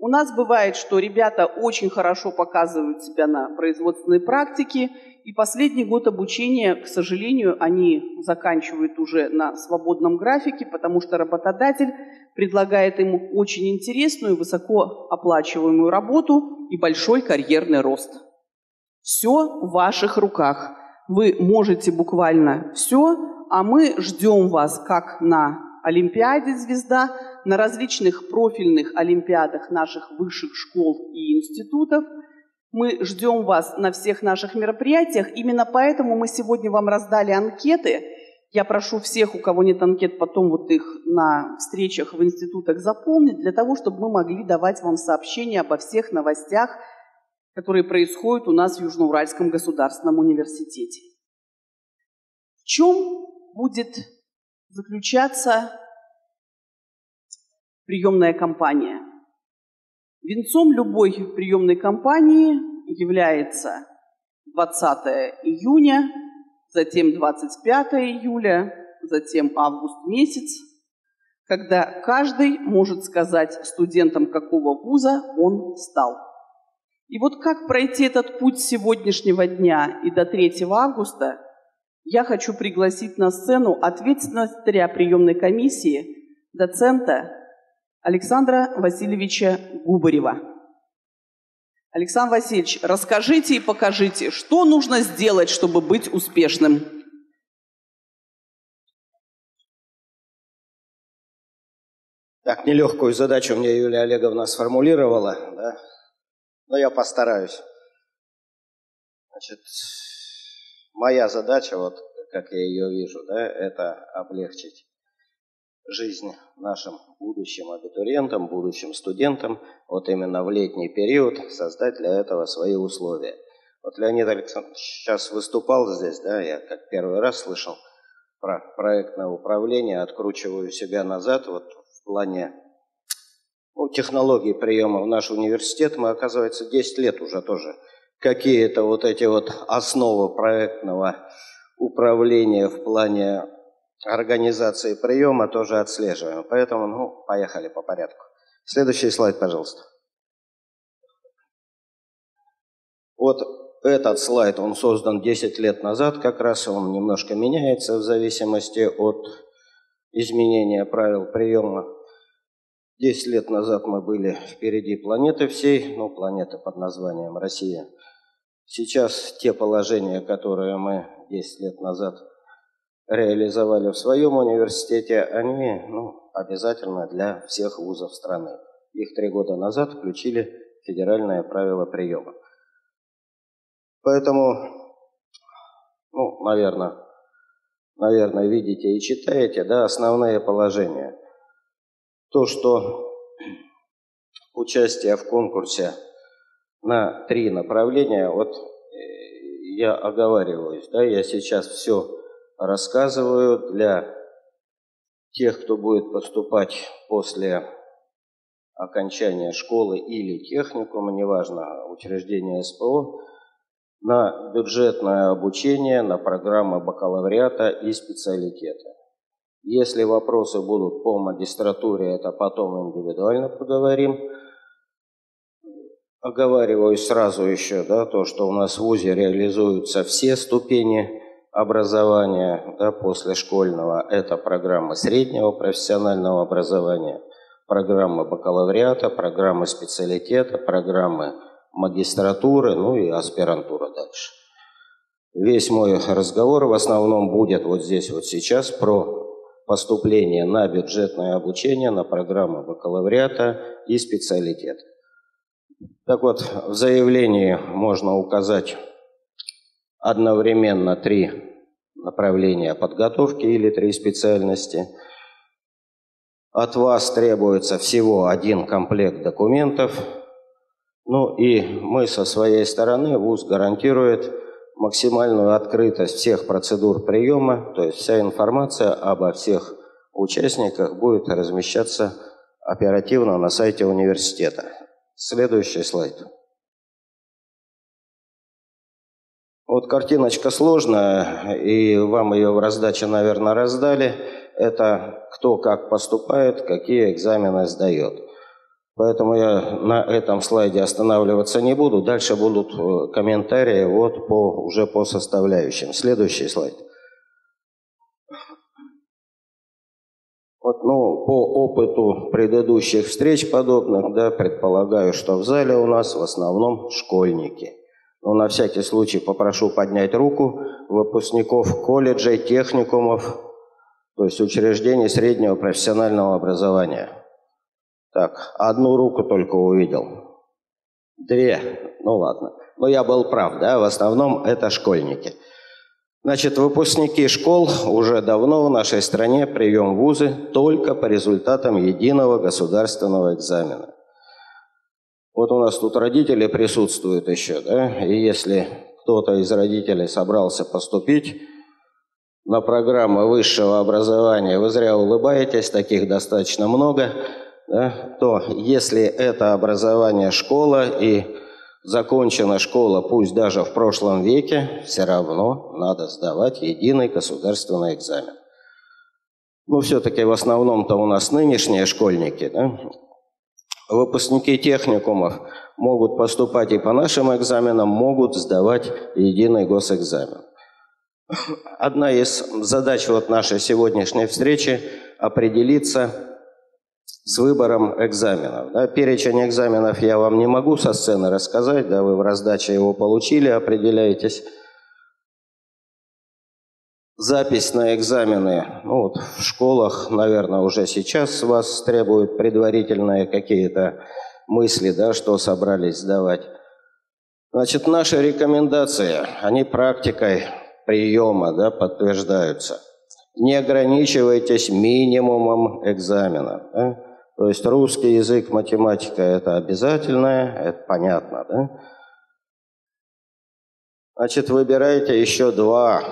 У нас бывает, что ребята очень хорошо показывают себя на производственной практике, и последний год обучения, к сожалению, они заканчивают уже на свободном графике, потому что работодатель предлагает ему очень интересную, высокооплачиваемую работу и большой карьерный рост. Все в ваших руках. Вы можете буквально все, а мы ждем вас как на Олимпиаде «Звезда», на различных профильных олимпиадах наших высших школ и институтов. Мы ждем вас на всех наших мероприятиях. Именно поэтому мы сегодня вам раздали анкеты. Я прошу всех, у кого нет анкет, потом вот их на встречах в институтах заполнить, для того, чтобы мы могли давать вам сообщения обо всех новостях, которые происходят у нас в Южноуральском государственном университете. В чем будет заключаться приемная кампания. Венцом любой приемной кампании является 20 июня, затем 25 июля, затем август месяц, когда каждый может сказать студентам, какого вуза он стал. И вот как пройти этот путь сегодняшнего дня и до 3 августа, я хочу пригласить на сцену ответственного секретаря приемной комиссии, доцента Александра Васильевича Губарева. Александр Васильевич, расскажите и покажите, что нужно сделать, чтобы быть успешным. Так, нелегкую задачу мне Юлия Олеговна сформулировала, да? но я постараюсь. Значит, моя задача, вот как я ее вижу, да, это облегчить жизнь нашим будущим абитуриентам, будущим студентам, вот именно в летний период создать для этого свои условия. Вот Леонид Александрович сейчас выступал здесь, да, я как первый раз слышал про проектное управление, откручиваю себя назад, вот в плане ну, технологий приема в наш университет, мы, оказывается, 10 лет уже тоже какие-то вот эти вот основы проектного управления в плане организации приема тоже отслеживаем. Поэтому, ну, поехали по порядку. Следующий слайд, пожалуйста. Вот этот слайд, он создан 10 лет назад, как раз он немножко меняется в зависимости от изменения правил приема. 10 лет назад мы были впереди планеты всей, ну, планеты под названием Россия. Сейчас те положения, которые мы 10 лет назад реализовали в своем университете, они ну, обязательно для всех вузов страны. Их три года назад включили федеральное правило приема. Поэтому, ну, наверное, наверное, видите и читаете, да, основные положения. То, что участие в конкурсе на три направления, вот э, я оговариваюсь, да, я сейчас все рассказываю для тех, кто будет поступать после окончания школы или техникума, неважно, учреждения СПО, на бюджетное обучение, на программы бакалавриата и специалитета. Если вопросы будут по магистратуре, это потом индивидуально поговорим. Оговариваю сразу еще да, то, что у нас в ВУЗе реализуются все ступени образования да, после школьного. Это программа среднего профессионального образования, программы бакалавриата, программы специалитета, программы магистратуры, ну и аспирантура дальше. Весь мой разговор в основном будет вот здесь вот сейчас про поступление на бюджетное обучение, на программу бакалавриата и специалитет. Так вот, в заявлении можно указать одновременно три направления подготовки или три специальности. От вас требуется всего один комплект документов – ну и мы со своей стороны, ВУЗ гарантирует максимальную открытость всех процедур приема, то есть вся информация обо всех участниках будет размещаться оперативно на сайте университета. Следующий слайд. Вот картиночка сложная, и вам ее в раздаче, наверное, раздали. Это кто как поступает, какие экзамены сдает. Поэтому я на этом слайде останавливаться не буду. Дальше будут э, комментарии вот по, уже по составляющим. Следующий слайд. Вот, ну, по опыту предыдущих встреч подобных, да, предполагаю, что в зале у нас в основном школьники. Но на всякий случай попрошу поднять руку выпускников колледжей, техникумов, то есть учреждений среднего профессионального образования. Так, одну руку только увидел. Две. Ну ладно. Но я был прав, да, в основном это школьники. Значит, выпускники школ уже давно в нашей стране прием вузы только по результатам единого государственного экзамена. Вот у нас тут родители присутствуют еще, да, и если кто-то из родителей собрался поступить на программу высшего образования, вы зря улыбаетесь, таких достаточно много – да, то если это образование школа и закончена школа, пусть даже в прошлом веке, все равно надо сдавать единый государственный экзамен. Ну, все-таки в основном-то у нас нынешние школьники, да? Выпускники техникумов могут поступать и по нашим экзаменам, могут сдавать единый госэкзамен. Одна из задач вот нашей сегодняшней встречи – определиться, с выбором экзаменов. Да, перечень экзаменов я вам не могу со сцены рассказать, да, вы в раздаче его получили, определяетесь. Запись на экзамены, ну вот в школах, наверное, уже сейчас вас требуют предварительные какие-то мысли, да, что собрались сдавать. Значит, наши рекомендации, они практикой приема да, подтверждаются. Не ограничивайтесь минимумом экзамена. Да? То есть русский язык, математика – это обязательное, это понятно, да? Значит, выбирайте еще два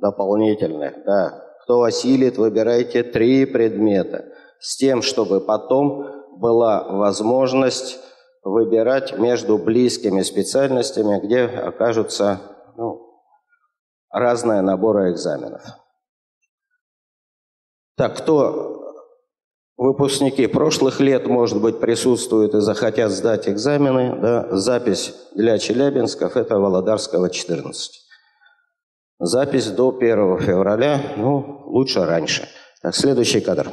дополнительных, да. Кто осилит, выбирайте три предмета с тем, чтобы потом была возможность выбирать между близкими специальностями, где окажутся ну, разные наборы экзаменов. Так, кто выпускники прошлых лет, может быть, присутствуют и захотят сдать экзамены. Да, запись для Челябинсков – это Володарского, 14. Запись до 1 февраля, ну, лучше раньше. Так, следующий кадр.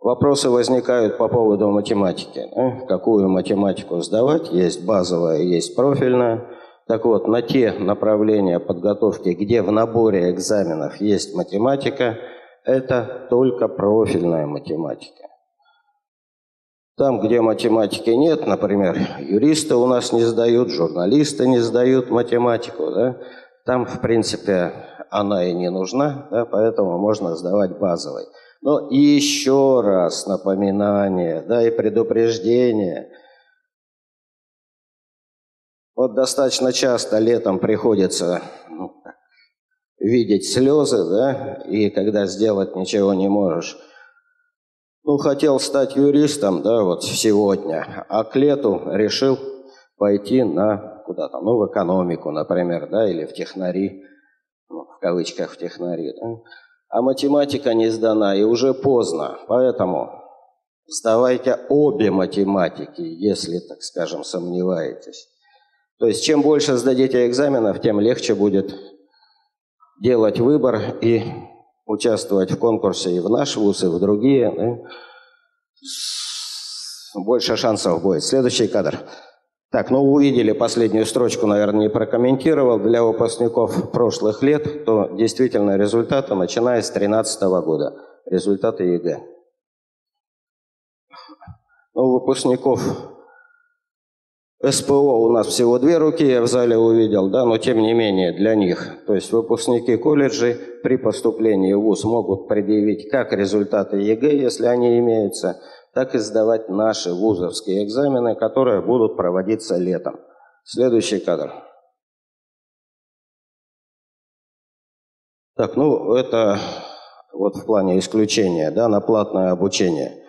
Вопросы возникают по поводу математики. Какую математику сдавать? Есть базовая, есть профильная. Так вот, на те направления подготовки, где в наборе экзаменов есть математика, это только профильная математика. Там, где математики нет, например, юристы у нас не сдают, журналисты не сдают математику, да, там, в принципе, она и не нужна, да, поэтому можно сдавать базовой. Но еще раз напоминание, да, и предупреждение. Вот достаточно часто летом приходится ну, видеть слезы, да, и когда сделать ничего не можешь. Ну, хотел стать юристом, да, вот сегодня, а к лету решил пойти на куда-то, ну, в экономику, например, да, или в технари, ну, в кавычках в технари, да а математика не сдана, и уже поздно. Поэтому сдавайте обе математики, если, так скажем, сомневаетесь. То есть, чем больше сдадите экзаменов, тем легче будет делать выбор и участвовать в конкурсе и в наш вуз, и в другие. Больше шансов будет. Следующий кадр. Так, ну увидели последнюю строчку, наверное, не прокомментировал. Для выпускников прошлых лет, то действительно результаты, начиная с 2013 года. Результаты ЕГЭ. Ну, выпускников СПО у нас всего две руки, я в зале увидел, да, но тем не менее для них. То есть выпускники колледжей при поступлении в ВУЗ могут предъявить как результаты ЕГЭ, если они имеются, так и сдавать наши вузовские экзамены, которые будут проводиться летом. Следующий кадр. Так, ну это вот в плане исключения, да, на платное обучение.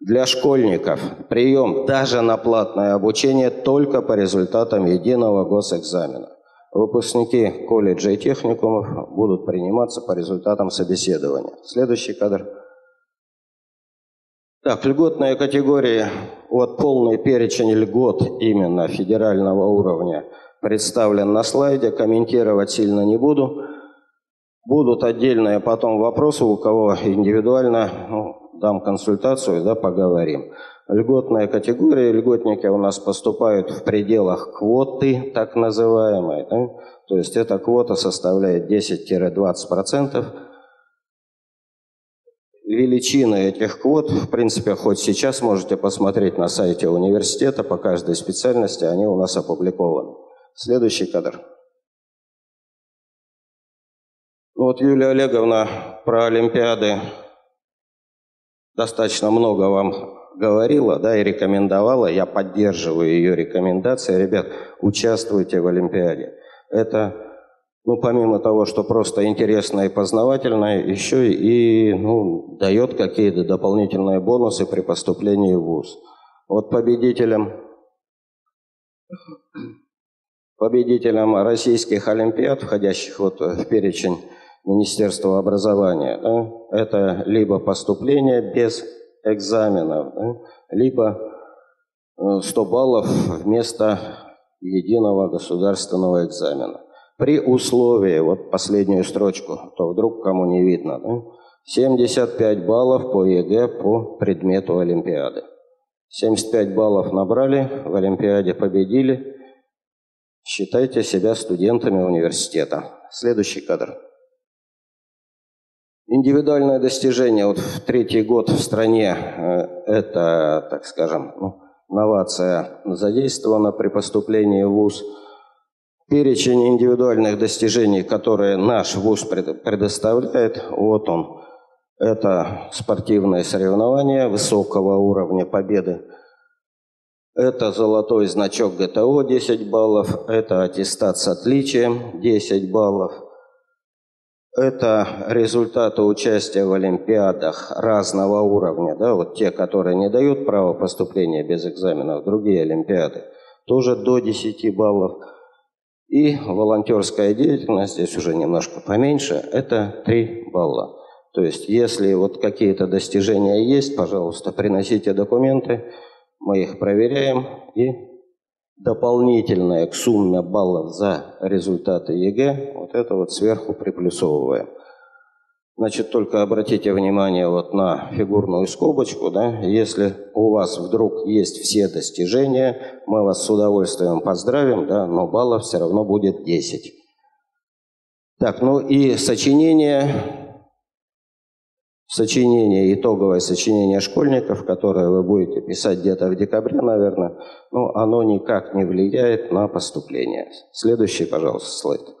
Для школьников прием даже на платное обучение только по результатам единого госэкзамена. Выпускники колледжа и техникумов будут приниматься по результатам собеседования. Следующий кадр. Так, льготные категории, вот полный перечень льгот именно федерального уровня представлен на слайде, комментировать сильно не буду. Будут отдельные потом вопросы, у кого индивидуально, ну, дам консультацию, да, поговорим. Льготные категории, льготники у нас поступают в пределах квоты, так называемой. Да? То есть эта квота составляет 10-20% величины этих квот, в принципе, хоть сейчас можете посмотреть на сайте университета по каждой специальности, они у нас опубликованы. Следующий кадр. Вот Юлия Олеговна про Олимпиады достаточно много вам говорила, да, и рекомендовала. Я поддерживаю ее рекомендации. Ребят, участвуйте в Олимпиаде. Это ну, помимо того, что просто интересно и познавательно, еще и ну, дает какие-то дополнительные бонусы при поступлении в ВУЗ. Вот победителям, победителям российских олимпиад, входящих вот в перечень Министерства образования, да, это либо поступление без экзаменов, да, либо 100 э, баллов вместо единого государственного экзамена при условии, вот последнюю строчку, то вдруг кому не видно, да? 75 баллов по ЕГЭ по предмету Олимпиады. 75 баллов набрали, в Олимпиаде победили. Считайте себя студентами университета. Следующий кадр. Индивидуальное достижение. Вот в третий год в стране э, это, так скажем, ну, новация задействована при поступлении в ВУЗ – Перечень индивидуальных достижений, которые наш ВУЗ предоставляет, вот он. Это спортивные соревнования высокого уровня победы. Это золотой значок ГТО 10 баллов. Это аттестат с отличием 10 баллов. Это результаты участия в олимпиадах разного уровня. Да, вот те, которые не дают право поступления без экзаменов, другие олимпиады, тоже до 10 баллов. И волонтерская деятельность, здесь уже немножко поменьше, это 3 балла. То есть, если вот какие-то достижения есть, пожалуйста, приносите документы, мы их проверяем и дополнительное к сумме баллов за результаты ЕГЭ, вот это вот сверху приплюсовываем. Значит, только обратите внимание вот на фигурную скобочку, да, если у вас вдруг есть все достижения, мы вас с удовольствием поздравим, да, но баллов все равно будет 10. Так, ну и сочинение, сочинение, итоговое сочинение школьников, которое вы будете писать где-то в декабре, наверное, ну, оно никак не влияет на поступление. Следующий, пожалуйста, слайд.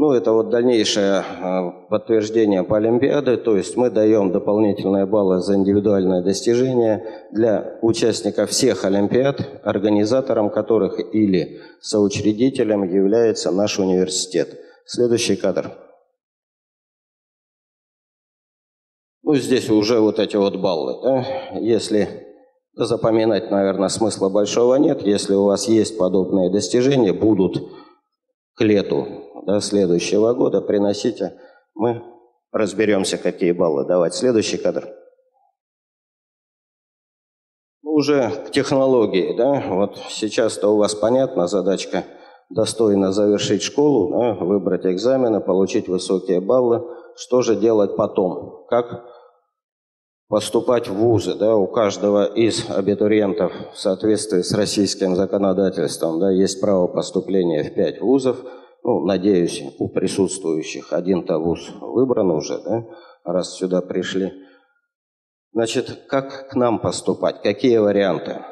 Ну, это вот дальнейшее а, подтверждение по Олимпиаде, то есть мы даем дополнительные баллы за индивидуальное достижение для участников всех Олимпиад, организатором которых или соучредителем является наш университет. Следующий кадр. Ну, здесь уже вот эти вот баллы. Да? Если запоминать, наверное, смысла большого нет. Если у вас есть подобные достижения, будут к лету до следующего года приносите, мы разберемся, какие баллы давать. Следующий кадр. Ну, уже к технологии, да, вот сейчас-то у вас понятна задачка достойно завершить школу, да, выбрать экзамены, получить высокие баллы. Что же делать потом? Как поступать в вузы, да, у каждого из абитуриентов в соответствии с российским законодательством, да, есть право поступления в пять вузов – ну, надеюсь, у присутствующих один-то вуз выбран уже, да, раз сюда пришли. Значит, как к нам поступать? Какие варианты?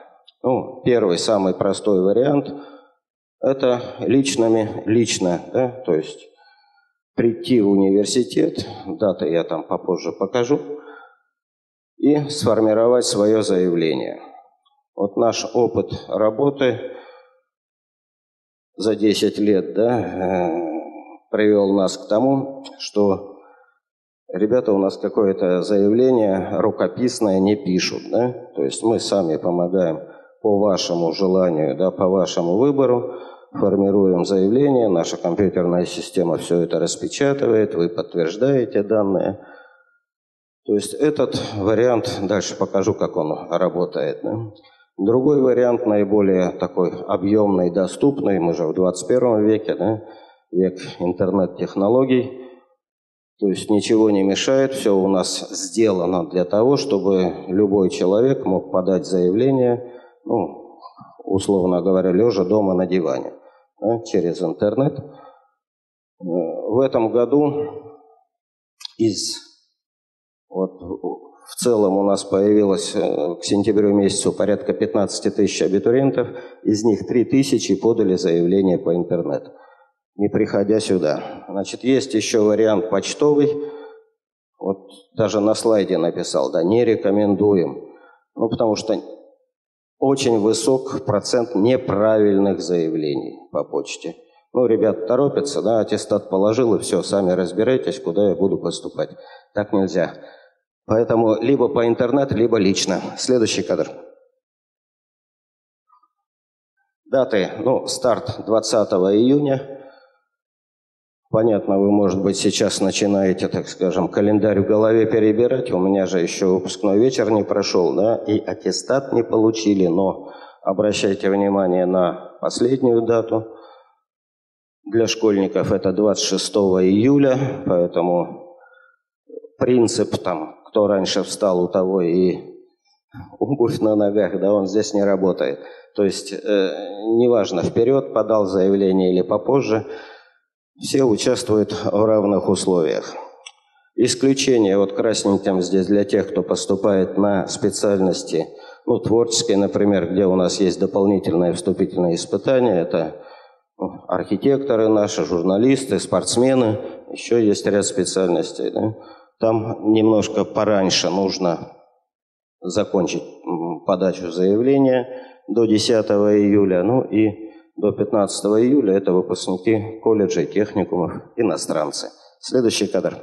Ну, первый, самый простой вариант – это личными, лично, да, то есть прийти в университет, даты я там попозже покажу, и сформировать свое заявление. Вот наш опыт работы за 10 лет да, э, привел нас к тому, что ребята у нас какое-то заявление рукописное не пишут. Да? То есть мы сами помогаем по вашему желанию, да, по вашему выбору, формируем заявление, наша компьютерная система все это распечатывает, вы подтверждаете данные. То есть этот вариант, дальше покажу, как он работает. Да? Другой вариант, наиболее такой объемный, доступный, мы же в 21 веке, да, век интернет-технологий, то есть ничего не мешает, все у нас сделано для того, чтобы любой человек мог подать заявление, ну, условно говоря, лежа дома на диване, да, через интернет. Э, в этом году из в целом у нас появилось э, к сентябрю месяцу порядка 15 тысяч абитуриентов, из них 3 тысячи подали заявление по интернету, не приходя сюда. Значит, есть еще вариант почтовый, вот даже на слайде написал, да, не рекомендуем, ну, потому что очень высок процент неправильных заявлений по почте. Ну, ребят торопятся, да, аттестат положил, и все, сами разбирайтесь, куда я буду поступать. Так нельзя. Поэтому либо по интернету, либо лично. Следующий кадр. Даты, ну, старт 20 июня. Понятно, вы, может быть, сейчас начинаете, так скажем, календарь в голове перебирать. У меня же еще выпускной вечер не прошел, да, и аттестат не получили, но обращайте внимание на последнюю дату. Для школьников это 26 июля, поэтому принцип там кто раньше встал, у того и обувь на ногах, да, он здесь не работает. То есть, э, неважно, вперед подал заявление или попозже, все участвуют в равных условиях. Исключение вот красненьким здесь для тех, кто поступает на специальности, ну, творческие, например, где у нас есть дополнительные вступительные испытания, это архитекторы наши, журналисты, спортсмены, еще есть ряд специальностей, да. Там немножко пораньше нужно закончить подачу заявления до 10 июля, ну и до 15 июля это выпускники колледжей, техникумов, иностранцы. Следующий кадр.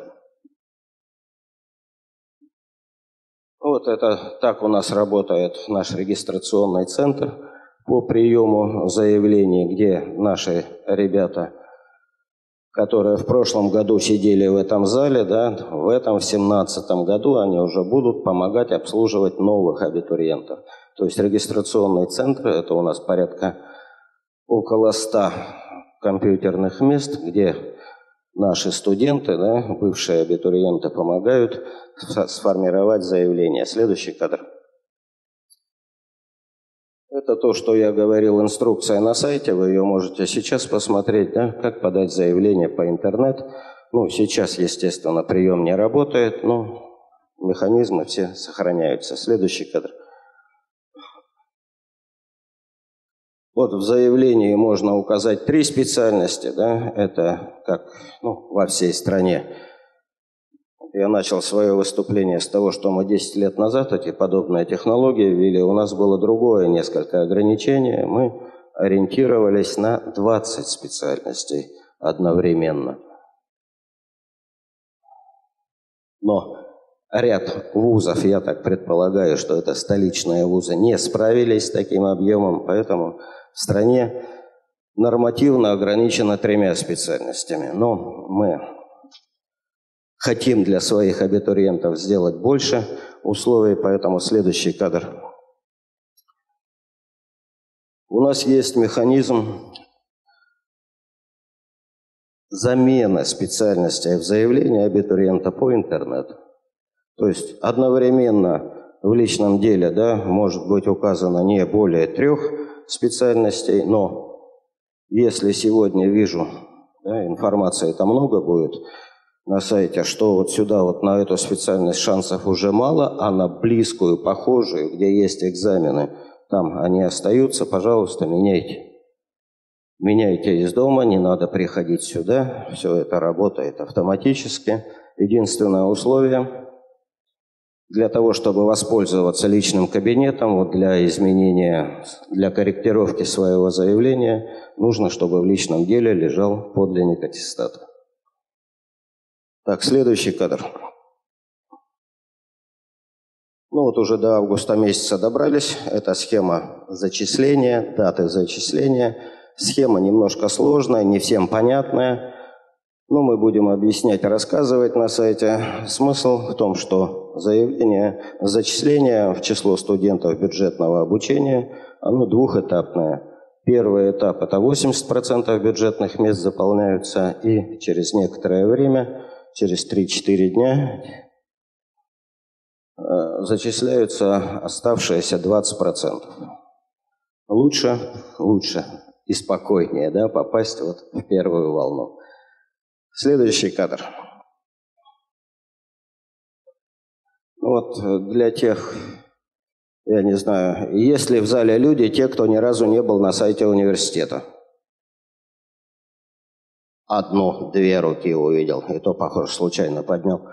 Вот это так у нас работает наш регистрационный центр. по приему заявлений, где наши ребята, которые в прошлом году сидели в этом зале, да, в этом, в семнадцатом году они уже будут помогать обслуживать новых абитуриентов. То есть регистрационные центры, это у нас порядка около 100 компьютерных мест, где наши студенты, да, бывшие абитуриенты помогают сформировать заявление. Следующий кадр. Это то, что я говорил, инструкция на сайте, вы ее можете сейчас посмотреть, да, как подать заявление по интернет. Ну, сейчас, естественно, прием не работает, но механизмы все сохраняются. Следующий кадр. Вот в заявлении можно указать три специальности, да, это как ну, во всей стране. Я начал свое выступление с того, что мы 10 лет назад эти подобные технологии ввели. У нас было другое несколько ограничений. Мы ориентировались на 20 специальностей одновременно. Но ряд вузов, я так предполагаю, что это столичные вузы, не справились с таким объемом, поэтому в стране нормативно ограничено тремя специальностями. Но мы хотим для своих абитуриентов сделать больше условий, поэтому следующий кадр. У нас есть механизм замены специальностей в заявлении абитуриента по интернету. То есть одновременно в личном деле да, может быть указано не более трех специальностей, но если сегодня вижу, да, информации там много будет на сайте, что вот сюда, вот на эту специальность шансов уже мало, а на близкую, похожую, где есть экзамены, там они остаются, пожалуйста, меняйте. Меняйте из дома, не надо приходить сюда, все это работает автоматически. Единственное условие – для того, чтобы воспользоваться личным кабинетом, вот для изменения, для корректировки своего заявления, нужно, чтобы в личном деле лежал подлинник аттестата. Так, следующий кадр. Ну вот уже до августа месяца добрались. Это схема зачисления, даты зачисления. Схема немножко сложная, не всем понятная. Но мы будем объяснять, рассказывать на сайте. Смысл в том, что заявление, зачисление в число студентов бюджетного обучения, оно двухэтапное. Первый этап – это 80% бюджетных мест заполняются, и через некоторое время, через 3-4 дня, э, зачисляются оставшиеся 20%. Лучше, лучше и спокойнее да, попасть вот в первую волну. Следующий кадр. Вот э, для тех, я не знаю, есть ли в зале люди, те, кто ни разу не был на сайте университета? Одну, две руки увидел, и то, похоже, случайно поднял.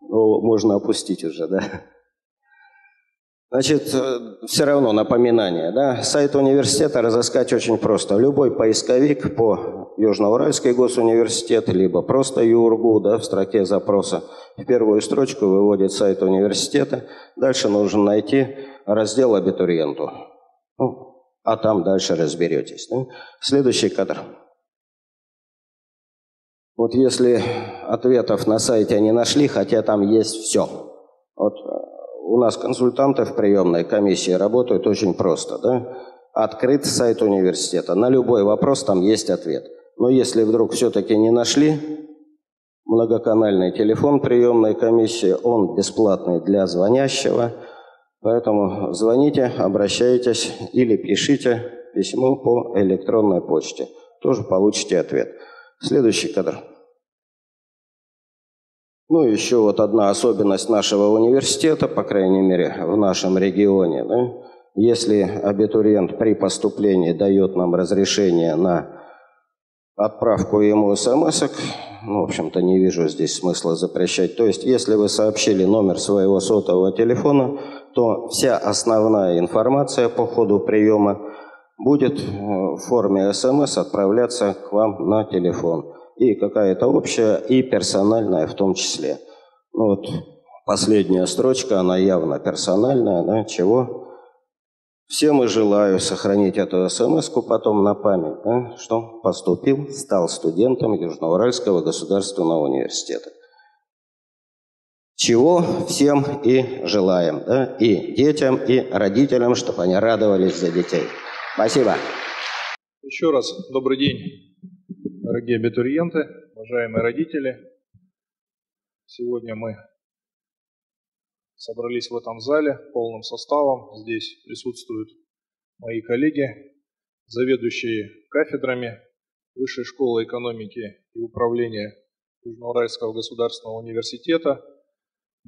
Ну, можно опустить уже, да? Значит, э, все равно напоминание, да? Сайт университета разыскать очень просто. Любой поисковик по Южноуральский госуниверситет, либо просто ЮРГУ, да, в строке запроса, в первую строчку выводит сайт университета. Дальше нужно найти раздел абитуриенту. Ну, а там дальше разберетесь. Да? Следующий кадр. Вот если ответов на сайте не нашли, хотя там есть все. Вот у нас консультанты в приемной комиссии работают очень просто. Да? Открыт сайт университета. На любой вопрос там есть ответ. Но если вдруг все-таки не нашли, многоканальный телефон приемной комиссии, он бесплатный для звонящего. Поэтому звоните, обращайтесь или пишите письмо по электронной почте. Тоже получите ответ. Следующий кадр. Ну, еще вот одна особенность нашего университета, по крайней мере, в нашем регионе. Да? Если абитуриент при поступлении дает нам разрешение на отправку ему смс ну, в общем-то, не вижу здесь смысла запрещать. То есть, если вы сообщили номер своего сотового телефона, то вся основная информация по ходу приема будет в форме смс отправляться к вам на телефон и какая-то общая, и персональная в том числе. Ну вот последняя строчка, она явно персональная, да, чего Всем и желаю сохранить эту смс потом на память, да, что поступил, стал студентом Южноуральского государственного университета. Чего всем и желаем, да, и детям, и родителям, чтобы они радовались за детей. Спасибо. Еще раз добрый день, дорогие абитуриенты, уважаемые родители. Сегодня мы собрались в этом зале полным составом. Здесь присутствуют мои коллеги, заведующие кафедрами Высшей школы экономики и управления Южноуральского государственного университета.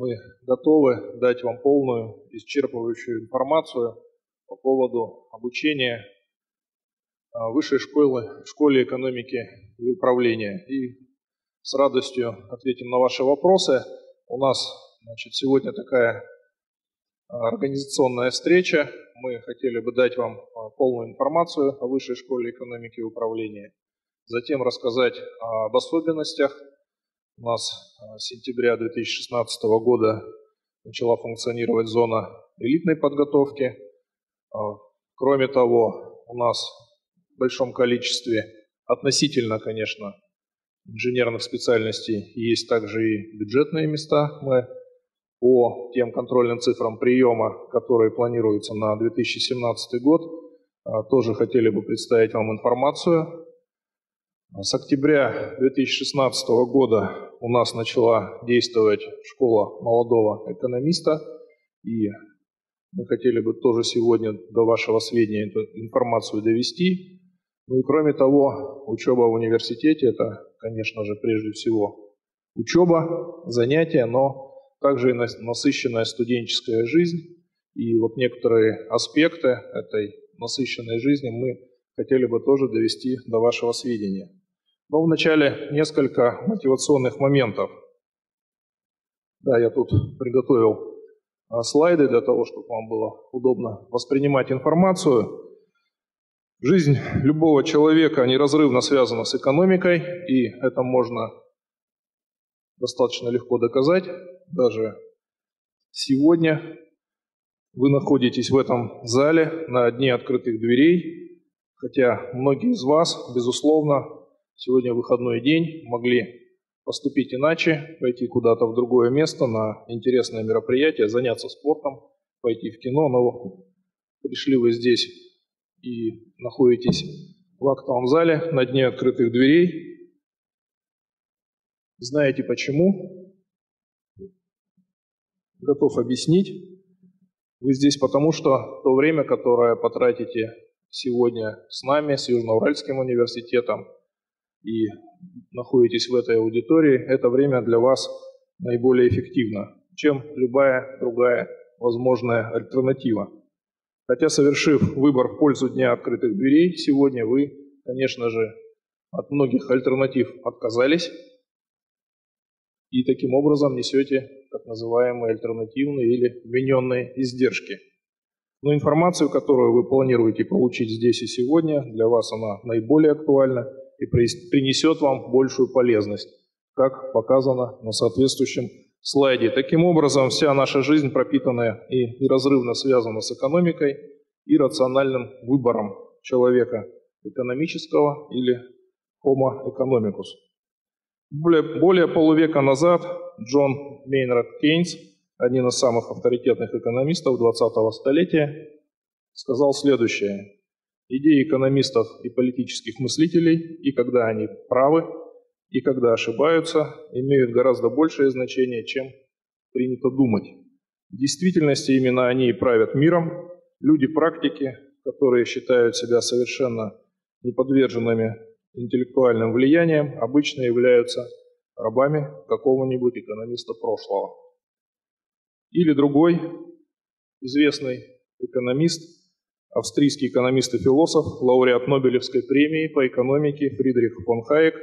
Мы готовы дать вам полную, исчерпывающую информацию по поводу обучения а, Высшей школы, школе экономики и управления. И с радостью ответим на ваши вопросы. У нас Значит, сегодня такая а, организационная встреча. Мы хотели бы дать вам а, полную информацию о Высшей школе экономики и управления, затем рассказать об особенностях. У нас а, с сентября 2016 года начала функционировать зона элитной подготовки. Кроме того, у нас в большом количестве, относительно, конечно, инженерных специальностей есть также и бюджетные места. Мы по тем контрольным цифрам приема, которые планируются на 2017 год. А, тоже хотели бы представить вам информацию. С октября 2016 года у нас начала действовать школа молодого экономиста, и мы хотели бы тоже сегодня до вашего сведения эту информацию довести. Ну и кроме того, учеба в университете – это, конечно же, прежде всего учеба, занятия, но также и насыщенная студенческая жизнь. И вот некоторые аспекты этой насыщенной жизни мы хотели бы тоже довести до вашего сведения. Но вначале несколько мотивационных моментов. Да, я тут приготовил а, слайды для того, чтобы вам было удобно воспринимать информацию. Жизнь любого человека неразрывно связана с экономикой, и это можно достаточно легко доказать даже сегодня вы находитесь в этом зале на дне открытых дверей, хотя многие из вас, безусловно, сегодня выходной день, могли поступить иначе, пойти куда-то в другое место на интересное мероприятие, заняться спортом, пойти в кино, но пришли вы здесь и находитесь в актовом зале на дне открытых дверей. Знаете почему? готов объяснить. Вы здесь потому, что то время, которое потратите сегодня с нами, с Южноуральским университетом, и находитесь в этой аудитории, это время для вас наиболее эффективно, чем любая другая возможная альтернатива. Хотя, совершив выбор в пользу Дня открытых дверей, сегодня вы, конечно же, от многих альтернатив отказались и таким образом несете так называемые альтернативные или вмененные издержки. Но информацию, которую вы планируете получить здесь и сегодня, для вас она наиболее актуальна и принесет вам большую полезность, как показано на соответствующем слайде. Таким образом, вся наша жизнь пропитанная и неразрывно связана с экономикой и рациональным выбором человека экономического или homo economicus. Более, полувека назад Джон Мейнрад Кейнс, один из самых авторитетных экономистов 20-го столетия, сказал следующее. Идеи экономистов и политических мыслителей, и когда они правы, и когда ошибаются, имеют гораздо большее значение, чем принято думать. В действительности именно они и правят миром. Люди практики, которые считают себя совершенно неподверженными интеллектуальным влиянием обычно являются рабами какого-нибудь экономиста прошлого. Или другой известный экономист, австрийский экономист и философ, лауреат Нобелевской премии по экономике Фридрих фон Хайек,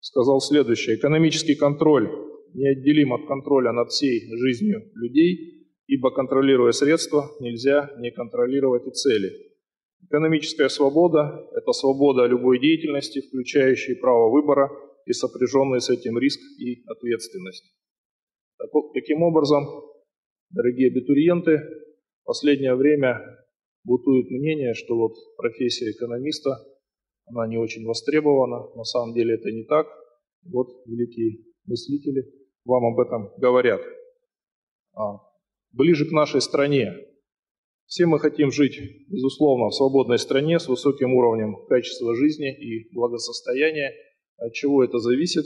сказал следующее. Экономический контроль неотделим от контроля над всей жизнью людей, ибо контролируя средства, нельзя не контролировать и цели. Экономическая свобода – это свобода любой деятельности, включающей право выбора и сопряженный с этим риск и ответственность. Таким образом, дорогие абитуриенты, в последнее время бытует мнение, что вот профессия экономиста, она не очень востребована. На самом деле это не так. Вот великие мыслители вам об этом говорят. А, ближе к нашей стране. Все мы хотим жить, безусловно, в свободной стране с высоким уровнем качества жизни и благосостояния. От чего это зависит?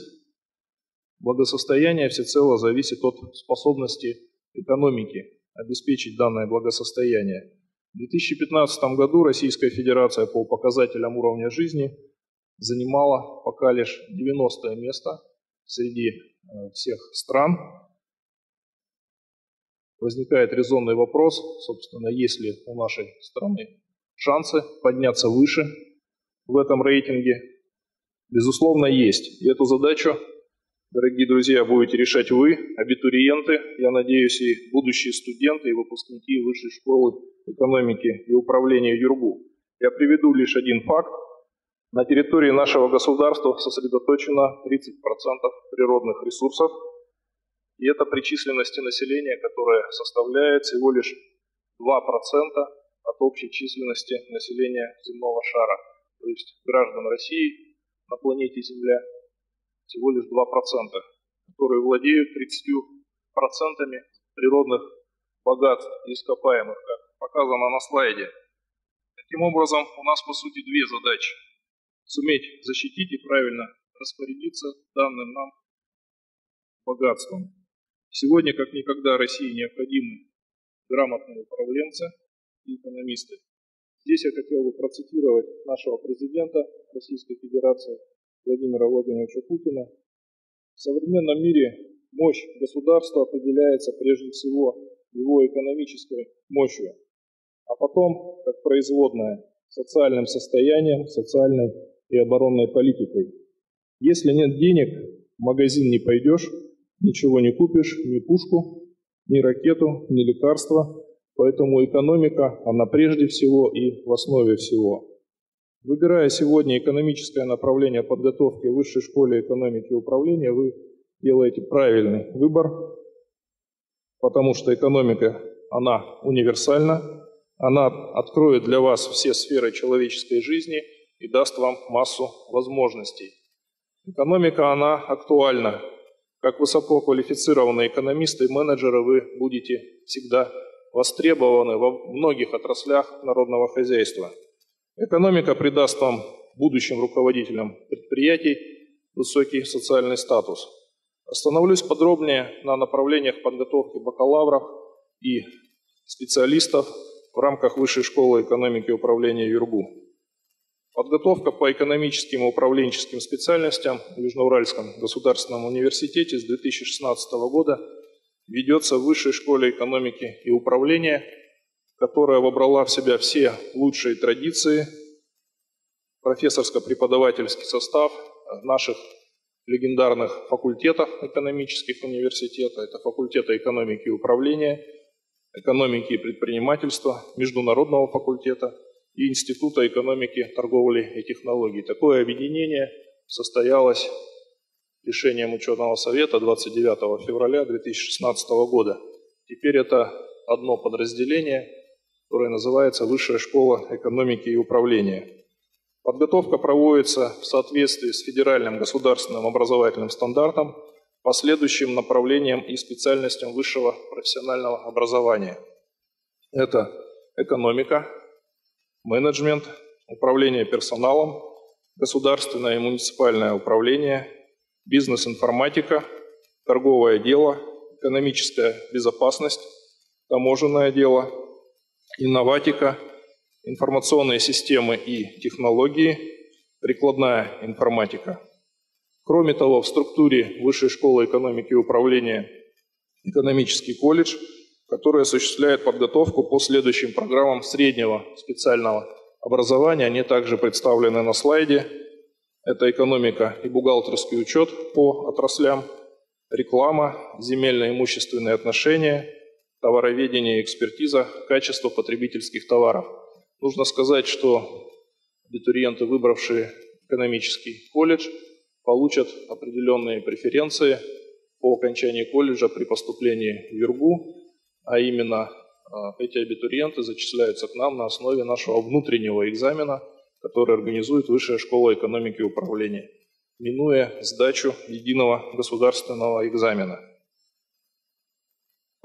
Благосостояние всецело зависит от способности экономики обеспечить данное благосостояние. В 2015 году Российская Федерация по показателям уровня жизни занимала пока лишь 90 место среди э, всех стран. Возникает резонный вопрос, собственно, есть ли у нашей страны шансы подняться выше в этом рейтинге. Безусловно, есть. И эту задачу Дорогие друзья, будете решать вы, абитуриенты, я надеюсь, и будущие студенты, и выпускники Высшей школы экономики и управления ЮРГУ. Я приведу лишь один факт. На территории нашего государства сосредоточено 30% природных ресурсов, и это при численности населения, которая составляет всего лишь 2% от общей численности населения земного шара, то есть граждан России на планете Земля – всего лишь 2%, которые владеют 30% природных богатств и ископаемых, как показано на слайде. Таким образом, у нас по сути две задачи. Суметь защитить и правильно распорядиться данным нам богатством. Сегодня, как никогда, России необходимы грамотные управленцы и экономисты. Здесь я хотел бы процитировать нашего президента Российской Федерации Владимира Владимировича Путина. В современном мире мощь государства определяется прежде всего его экономической мощью, а потом, как производная, социальным состоянием, социальной и оборонной политикой. Если нет денег, в магазин не пойдешь, ничего не купишь, ни пушку, ни ракету, ни лекарства. Поэтому экономика, она прежде всего и в основе всего. Выбирая сегодня экономическое направление подготовки в высшей школе экономики и управления, вы делаете правильный выбор, потому что экономика, она универсальна, она откроет для вас все сферы человеческой жизни и даст вам массу возможностей. Экономика, она актуальна. Как высококвалифицированные экономисты и менеджеры вы будете всегда востребованы во многих отраслях народного хозяйства – Экономика придаст вам, будущим руководителям предприятий, высокий социальный статус. Остановлюсь подробнее на направлениях подготовки бакалавров и специалистов в рамках Высшей школы экономики и управления ЮРГУ. Подготовка по экономическим и управленческим специальностям в Южноуральском государственном университете с 2016 года ведется в Высшей школе экономики и управления – которая вобрала в себя все лучшие традиции, профессорско-преподавательский состав наших легендарных факультетов экономических университета. Это факультета экономики и управления, экономики и предпринимательства, международного факультета и Института экономики, торговли и технологий. Такое объединение состоялось решением ученого совета 29 февраля 2016 года. Теперь это одно подразделение – которая называется Высшая школа экономики и управления. Подготовка проводится в соответствии с федеральным государственным образовательным стандартом по следующим направлениям и специальностям высшего профессионального образования. Это экономика, менеджмент, управление персоналом, государственное и муниципальное управление, бизнес-информатика, торговое дело, экономическая безопасность, таможенное дело – инноватика, информационные системы и технологии, прикладная информатика. Кроме того, в структуре Высшей школы экономики и управления экономический колледж, который осуществляет подготовку по следующим программам среднего специального образования. Они также представлены на слайде. Это экономика и бухгалтерский учет по отраслям, реклама, земельно-имущественные отношения, товароведение экспертиза качества потребительских товаров. Нужно сказать, что абитуриенты, выбравшие экономический колледж, получат определенные преференции по окончании колледжа при поступлении в ЮРГУ, а именно эти абитуриенты зачисляются к нам на основе нашего внутреннего экзамена, который организует Высшая школа экономики и управления, минуя сдачу единого государственного экзамена.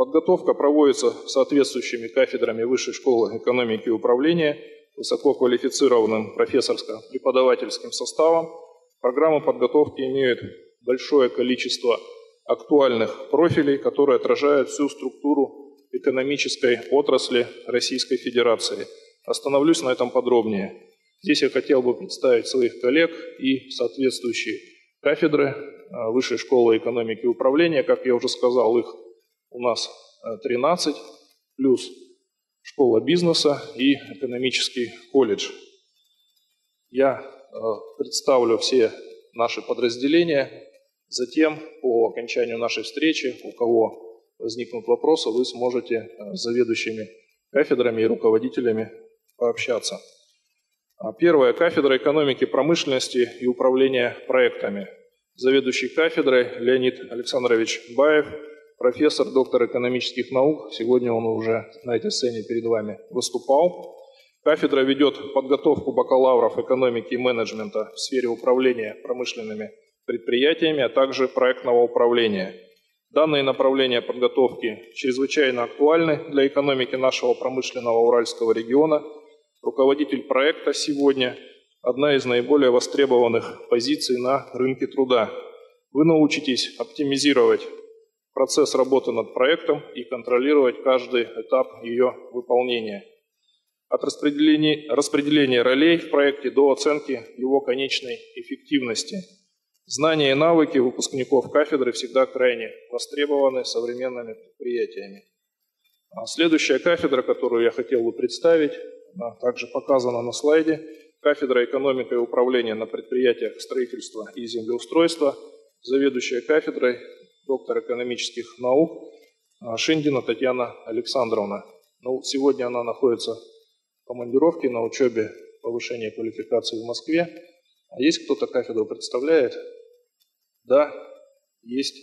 Подготовка проводится соответствующими кафедрами Высшей школы экономики и управления, высококвалифицированным профессорско-преподавательским составом. Программы подготовки имеют большое количество актуальных профилей, которые отражают всю структуру экономической отрасли Российской Федерации. Остановлюсь на этом подробнее. Здесь я хотел бы представить своих коллег и соответствующие кафедры а, Высшей школы экономики и управления. Как я уже сказал, их у нас 13, э, плюс школа бизнеса и экономический колледж. Я э, представлю все наши подразделения. Затем, по окончанию нашей встречи, у кого возникнут вопросы, вы сможете э, с заведующими кафедрами и руководителями пообщаться. А первая кафедра экономики, промышленности и управления проектами. Заведующий кафедрой Леонид Александрович Баев – профессор, доктор экономических наук. Сегодня он уже на этой сцене перед вами выступал. Кафедра ведет подготовку бакалавров экономики и менеджмента в сфере управления промышленными предприятиями, а также проектного управления. Данные направления подготовки чрезвычайно актуальны для экономики нашего промышленного Уральского региона. Руководитель проекта сегодня – одна из наиболее востребованных позиций на рынке труда. Вы научитесь оптимизировать процесс работы над проектом и контролировать каждый этап ее выполнения. От распределения, распределения ролей в проекте до оценки его конечной эффективности. Знания и навыки выпускников кафедры всегда крайне востребованы современными предприятиями. А следующая кафедра, которую я хотел бы представить, она также показана на слайде, кафедра экономика и управления на предприятиях строительства и землеустройства, заведующая кафедрой доктор экономических наук а, Шиндина Татьяна Александровна. Ну, сегодня она находится в командировке на учебе повышения квалификации в Москве. А есть кто-то кафедру представляет? Да, есть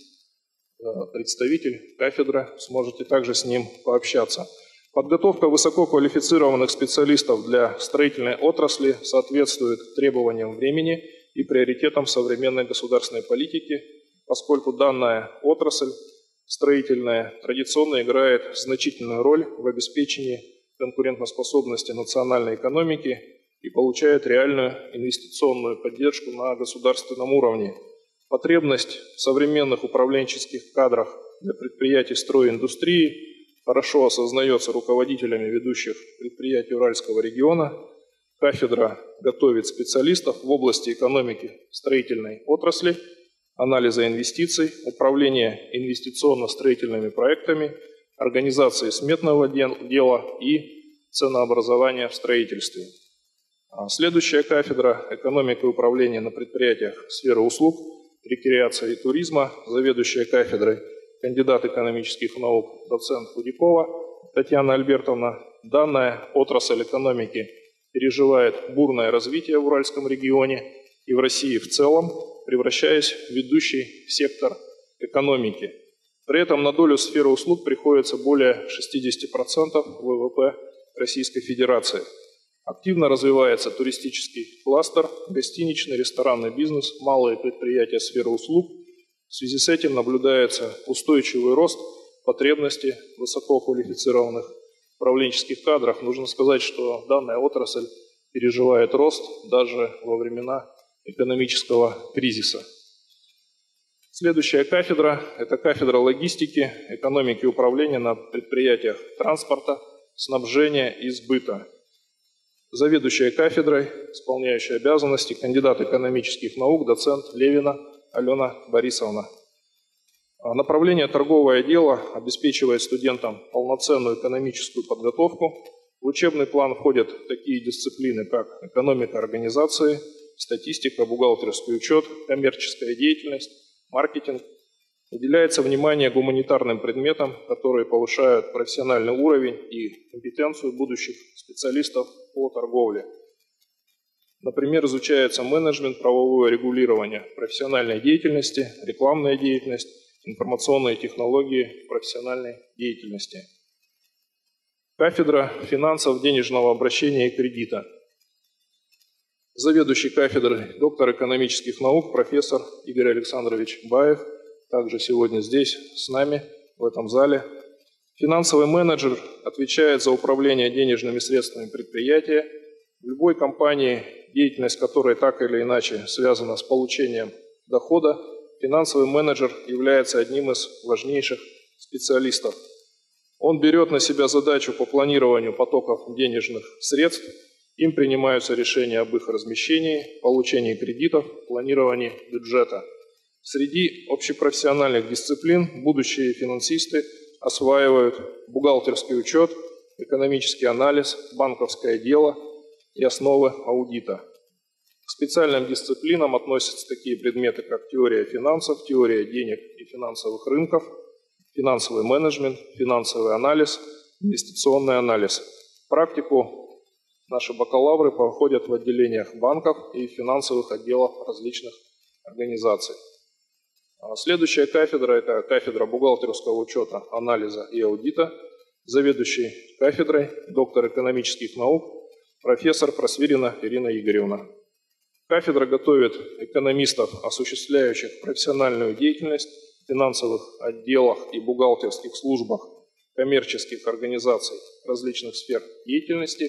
э, представитель кафедры, сможете также с ним пообщаться. Подготовка высококвалифицированных специалистов для строительной отрасли соответствует требованиям времени и приоритетам современной государственной политики – поскольку данная отрасль строительная традиционно играет значительную роль в обеспечении конкурентоспособности национальной экономики и получает реальную инвестиционную поддержку на государственном уровне. Потребность в современных управленческих кадрах для предприятий стройиндустрии хорошо осознается руководителями ведущих предприятий Уральского региона. Кафедра готовит специалистов в области экономики строительной отрасли – анализа инвестиций, управления инвестиционно-строительными проектами, организации сметного дела и ценообразования в строительстве. А следующая кафедра – экономика и управление на предприятиях сферы услуг, рекреации и туризма, заведующая кафедрой, кандидат экономических наук, доцент Худякова Татьяна Альбертовна. Данная отрасль экономики переживает бурное развитие в Уральском регионе и в России в целом, превращаясь в ведущий сектор экономики. При этом на долю сферы услуг приходится более 60% ВВП Российской Федерации. Активно развивается туристический кластер, гостиничный, ресторанный бизнес, малые предприятия сферы услуг. В связи с этим наблюдается устойчивый рост потребностей высококвалифицированных управленческих кадрах. Нужно сказать, что данная отрасль переживает рост даже во времена экономического кризиса. Следующая кафедра – это кафедра логистики, экономики и управления на предприятиях транспорта, снабжения и сбыта. Заведующая кафедрой, исполняющая обязанности, кандидат экономических наук, доцент Левина Алена Борисовна. А направление торговое дело обеспечивает студентам полноценную экономическую подготовку. В учебный план входят такие дисциплины, как экономика организации – статистика, бухгалтерский учет, коммерческая деятельность, маркетинг. Уделяется внимание гуманитарным предметам, которые повышают профессиональный уровень и компетенцию будущих специалистов по торговле. Например, изучается менеджмент, правовое регулирование профессиональной деятельности, рекламная деятельность, информационные технологии профессиональной деятельности. Кафедра финансов, денежного обращения и кредита. Заведующий кафедрой, доктор экономических наук, профессор Игорь Александрович Баев, также сегодня здесь с нами, в этом зале. Финансовый менеджер отвечает за управление денежными средствами предприятия. В любой компании, деятельность которой так или иначе связана с получением дохода, финансовый менеджер является одним из важнейших специалистов. Он берет на себя задачу по планированию потоков денежных средств, им принимаются решения об их размещении, получении кредитов, планировании бюджета. Среди общепрофессиональных дисциплин будущие финансисты осваивают бухгалтерский учет, экономический анализ, банковское дело и основы аудита. К специальным дисциплинам относятся такие предметы, как теория финансов, теория денег и финансовых рынков, финансовый менеджмент, финансовый анализ, инвестиционный анализ. Практику наши бакалавры проходят в отделениях банков и финансовых отделов различных организаций. А следующая кафедра – это кафедра бухгалтерского учета, анализа и аудита. Заведующий кафедрой, доктор экономических наук, профессор Просвирина Ирина Игоревна. Кафедра готовит экономистов, осуществляющих профессиональную деятельность в финансовых отделах и бухгалтерских службах коммерческих организаций различных сфер деятельности,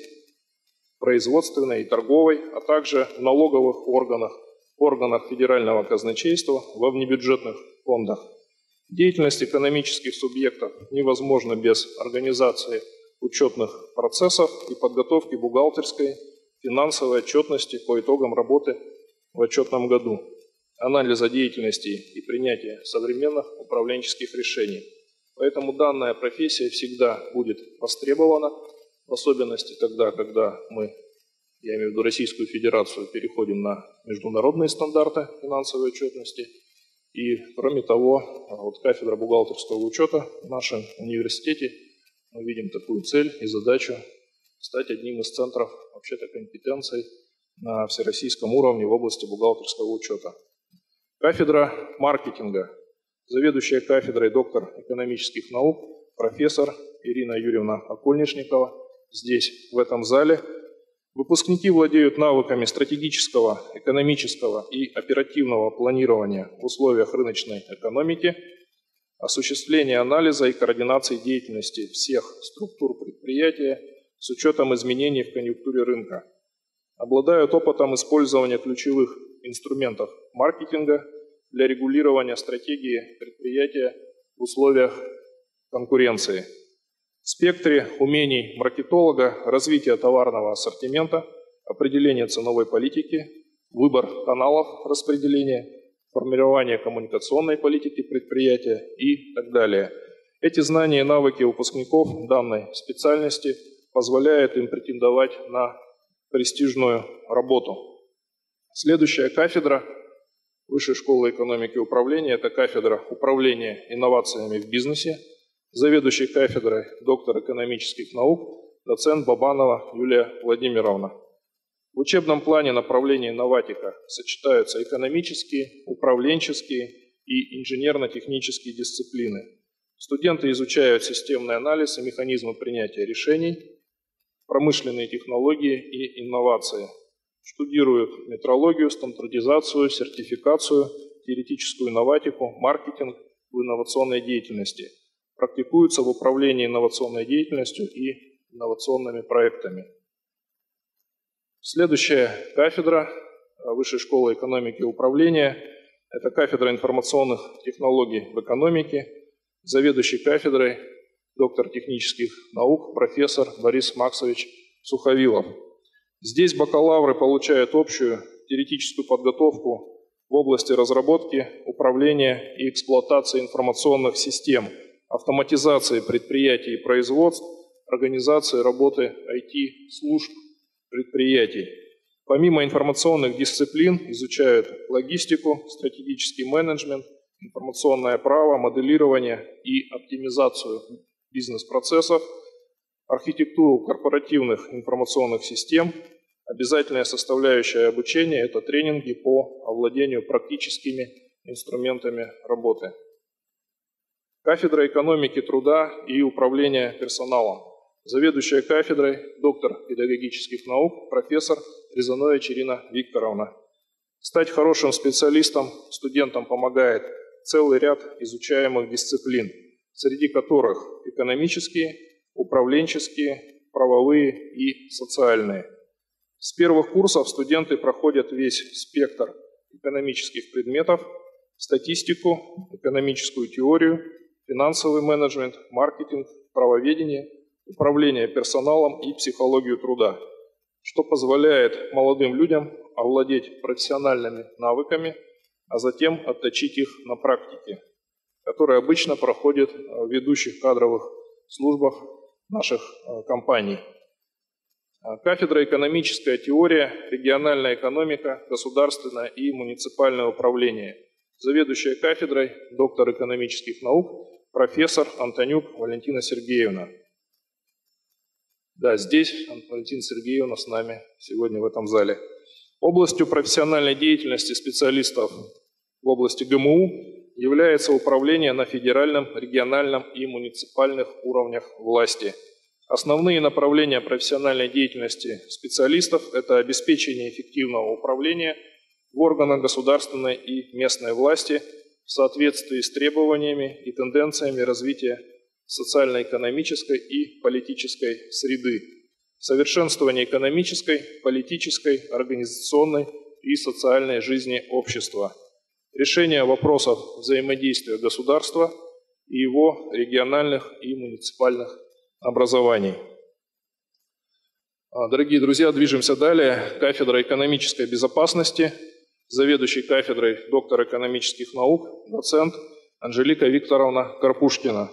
производственной и торговой, а также в налоговых органах, органах федерального казначейства, во внебюджетных фондах. Деятельность экономических субъектов невозможна без организации учетных процессов и подготовки бухгалтерской финансовой отчетности по итогам работы в отчетном году, анализа деятельности и принятия современных управленческих решений. Поэтому данная профессия всегда будет востребована, в особенности тогда, когда мы, я имею в виду Российскую Федерацию, переходим на международные стандарты финансовой отчетности. И кроме того, вот кафедра бухгалтерского учета в нашем университете мы видим такую цель и задачу стать одним из центров вообще-то компетенций на всероссийском уровне в области бухгалтерского учета. Кафедра маркетинга. Заведующая кафедрой доктор экономических наук, профессор Ирина Юрьевна Окольничникова здесь, в этом зале. Выпускники владеют навыками стратегического, экономического и оперативного планирования в условиях рыночной экономики, осуществления анализа и координации деятельности всех структур предприятия с учетом изменений в конъюнктуре рынка. Обладают опытом использования ключевых инструментов маркетинга для регулирования стратегии предприятия в условиях конкуренции. Спектре умений маркетолога развитие товарного ассортимента, определение ценовой политики, выбор каналов распределения, формирование коммуникационной политики предприятия и так далее. Эти знания и навыки выпускников данной специальности – позволяет им претендовать на престижную работу. Следующая кафедра Высшей школы экономики и управления – это кафедра управления инновациями в бизнесе. Заведующий кафедрой доктор экономических наук, доцент Бабанова Юлия Владимировна. В учебном плане направления инноватика сочетаются экономические, управленческие и инженерно-технические дисциплины. Студенты изучают системный анализ и механизмы принятия решений, промышленные технологии и инновации. Штудируют метрологию, стандартизацию, сертификацию, теоретическую инноватику, маркетинг в инновационной деятельности. Практикуются в управлении инновационной деятельностью и инновационными проектами. Следующая кафедра Высшей школы экономики и управления – это кафедра информационных технологий в экономике. Заведующий кафедрой доктор технических наук, профессор Борис Максович Суховилов. Здесь бакалавры получают общую теоретическую подготовку в области разработки, управления и эксплуатации информационных систем, автоматизации предприятий и производств, организации работы IT-служб предприятий. Помимо информационных дисциплин изучают логистику, стратегический менеджмент, информационное право, моделирование и оптимизацию бизнес-процессов, архитектуру корпоративных информационных систем. Обязательная составляющая обучения – это тренинги по овладению практическими инструментами работы. Кафедра экономики труда и управления персоналом. заведующая кафедрой, доктор педагогических наук, профессор Резанович Ирина Викторовна. Стать хорошим специалистом студентам помогает целый ряд изучаемых дисциплин, среди которых экономические, управленческие, правовые и социальные. С первых курсов студенты проходят весь спектр экономических предметов, статистику, экономическую теорию, финансовый менеджмент, маркетинг, правоведение, управление персоналом и психологию труда, что позволяет молодым людям овладеть профессиональными навыками, а затем отточить их на практике, которые обычно проходят в ведущих кадровых службах наших э, компаний. А, кафедра «Экономическая теория», «Региональная экономика», «Государственное и муниципальное управление». Заведующая кафедрой, доктор экономических наук, профессор Антонюк Валентина Сергеевна. Да, здесь Валентина Сергеевна с нами сегодня в этом зале. Областью профессиональной деятельности специалистов в области ГМУ является управление на федеральном, региональном и муниципальных уровнях власти. Основные направления профессиональной деятельности специалистов – это обеспечение эффективного управления в органах государственной и местной власти в соответствии с требованиями и тенденциями развития социально-экономической и политической среды, совершенствование экономической, политической, организационной и социальной жизни общества – решение вопросов взаимодействия государства и его региональных и муниципальных образований. Дорогие друзья, движемся далее. Кафедра экономической безопасности, заведующий кафедрой доктор экономических наук, доцент Анжелика Викторовна Карпушкина.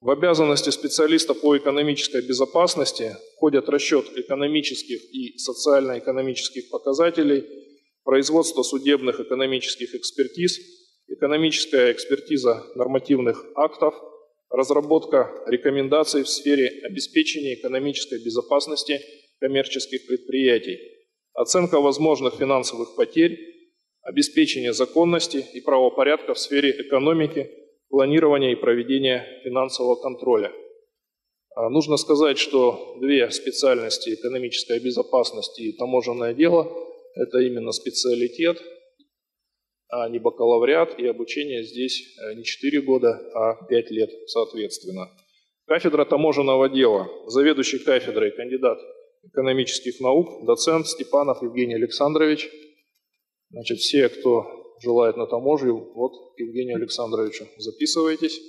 В обязанности специалиста по экономической безопасности входят расчет экономических и социально-экономических показателей – производство судебных экономических экспертиз, экономическая экспертиза нормативных актов, разработка рекомендаций в сфере обеспечения экономической безопасности коммерческих предприятий, оценка возможных финансовых потерь, обеспечение законности и правопорядка в сфере экономики, планирования и проведения финансового контроля. А, нужно сказать, что две специальности – экономическая безопасность и таможенное дело – это именно специалитет, а не бакалавриат, и обучение здесь э, не 4 года, а 5 лет соответственно. Кафедра таможенного дела, заведующий кафедрой, кандидат экономических наук, доцент Степанов Евгений Александрович. Значит, все, кто желает на таможню, вот к Евгению Александровичу записывайтесь.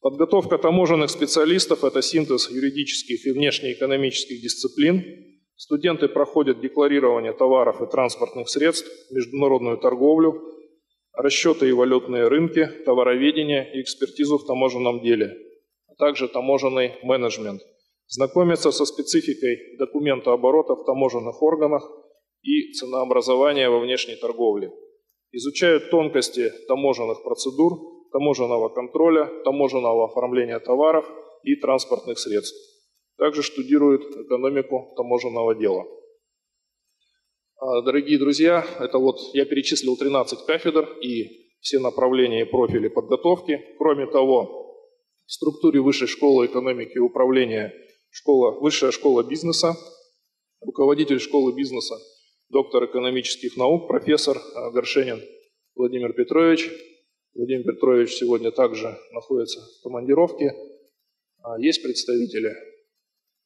Подготовка таможенных специалистов – это синтез юридических и внешнеэкономических дисциплин, Студенты проходят декларирование товаров и транспортных средств, международную торговлю, расчеты и валютные рынки, товароведение и экспертизу в таможенном деле, а также таможенный менеджмент. Знакомятся со спецификой документа оборота в таможенных органах и ценообразования во внешней торговле. Изучают тонкости таможенных процедур, таможенного контроля, таможенного оформления товаров и транспортных средств. Также штудирует экономику таможенного дела. А, дорогие друзья, это вот я перечислил 13 кафедр и все направления и профили подготовки. Кроме того, в структуре Высшей школы экономики и управления школа, Высшая школа бизнеса, руководитель школы бизнеса, доктор экономических наук, профессор а, Горшенин Владимир Петрович. Владимир Петрович сегодня также находится в командировке. А, есть представители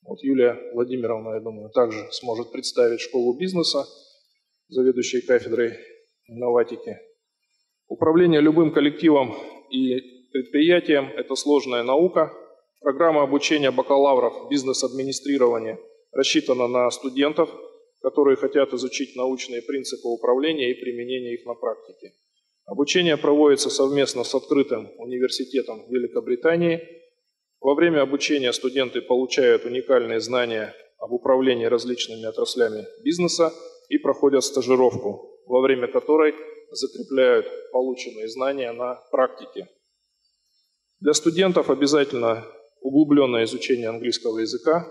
вот Юлия Владимировна, я думаю, также сможет представить школу бизнеса, заведующей кафедрой инноватики. Управление любым коллективом и предприятием – это сложная наука. Программа обучения бакалавров бизнес-администрирования рассчитана на студентов, которые хотят изучить научные принципы управления и применения их на практике. Обучение проводится совместно с открытым университетом Великобритании – во время обучения студенты получают уникальные знания об управлении различными отраслями бизнеса и проходят стажировку, во время которой закрепляют полученные знания на практике. Для студентов обязательно углубленное изучение английского языка.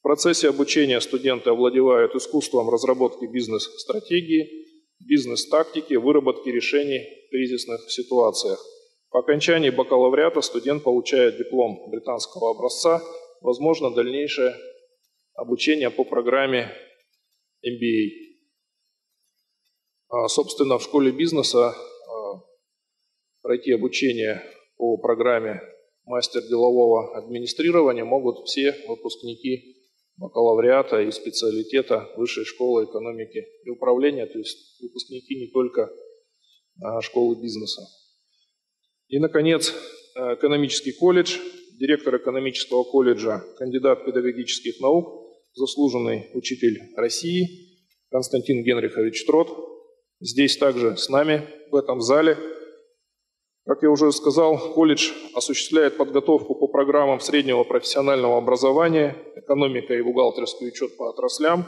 В процессе обучения студенты овладевают искусством разработки бизнес-стратегии, бизнес-тактики, выработки решений в кризисных ситуациях По окончании бакалавриата студент получает диплом британского образца, возможно дальнейшее обучение по программе MBA. А, собственно, в школе бизнеса а, пройти обучение по программе мастер делового администрирования могут все выпускники бакалавриата и специалитета Высшей школы экономики и управления, то есть выпускники не только а, школы бизнеса. И, наконец, экономический колледж, директор экономического колледжа, кандидат педагогических наук, заслуженный учитель России Константин Генрихович Трот. Здесь также с нами в этом зале – как я уже сказал, колледж осуществляет подготовку по программам среднего профессионального образования, экономика и бухгалтерский учет по отраслям,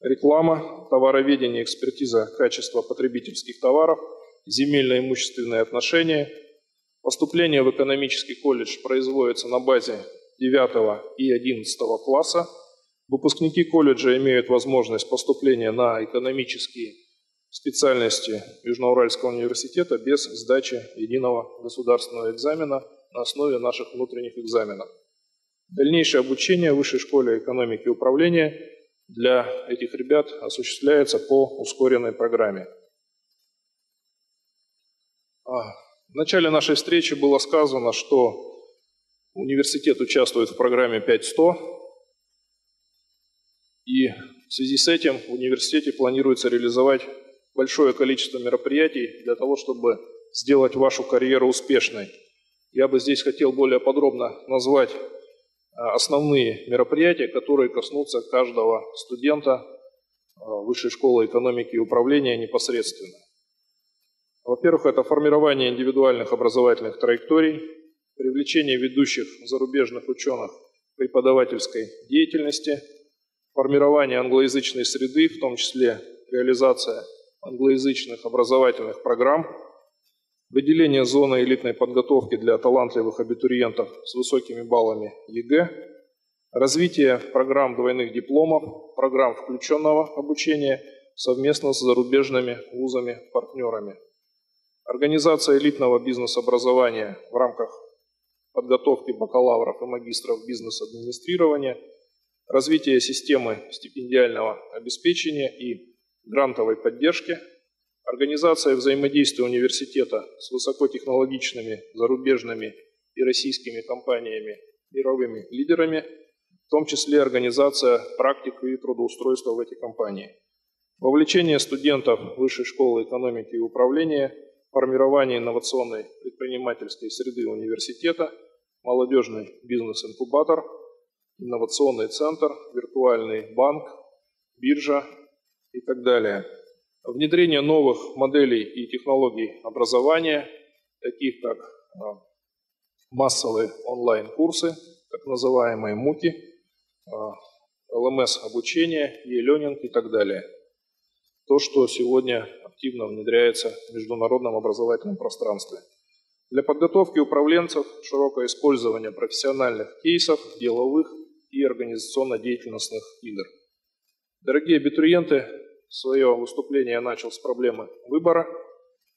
реклама, товароведение, экспертиза качества потребительских товаров, земельно-имущественные отношения. Поступление в экономический колледж производится на базе 9 и 11 класса. Выпускники колледжа имеют возможность поступления на экономические специальности Южноуральского университета без сдачи единого государственного экзамена на основе наших внутренних экзаменов. Дальнейшее обучение в Высшей школе экономики и управления для этих ребят осуществляется по ускоренной программе. А, в начале нашей встречи было сказано, что университет участвует в программе 5100, и в связи с этим в университете планируется реализовать большое количество мероприятий для того, чтобы сделать вашу карьеру успешной. Я бы здесь хотел более подробно назвать а, основные мероприятия, которые коснутся каждого студента а, Высшей школы экономики и управления непосредственно. Во-первых, это формирование индивидуальных образовательных траекторий, привлечение ведущих зарубежных ученых к преподавательской деятельности, формирование англоязычной среды, в том числе реализация англоязычных образовательных программ, выделение зоны элитной подготовки для талантливых абитуриентов с высокими баллами ЕГЭ, развитие программ двойных дипломов, программ включенного обучения совместно с зарубежными вузами-партнерами, организация элитного бизнес-образования в рамках подготовки бакалавров и магистров бизнес-администрирования, развитие системы стипендиального обеспечения и грантовой поддержки, организация взаимодействия университета с высокотехнологичными зарубежными и российскими компаниями, мировыми лидерами, в том числе организация практик и трудоустройства в эти компании. Вовлечение студентов Высшей школы экономики и управления, формирование инновационной предпринимательской среды университета, молодежный бизнес-инкубатор, инновационный центр, виртуальный банк, биржа, и так далее. Внедрение новых моделей и технологий образования, таких как а, массовые онлайн-курсы, так называемые МУКи, а, ЛМС-обучение, e-learning и так далее. То, что сегодня активно внедряется в международном образовательном пространстве. Для подготовки управленцев широкое использование профессиональных кейсов, деловых и организационно-деятельностных игр. Дорогие абитуриенты, свое выступление я начал с проблемы выбора.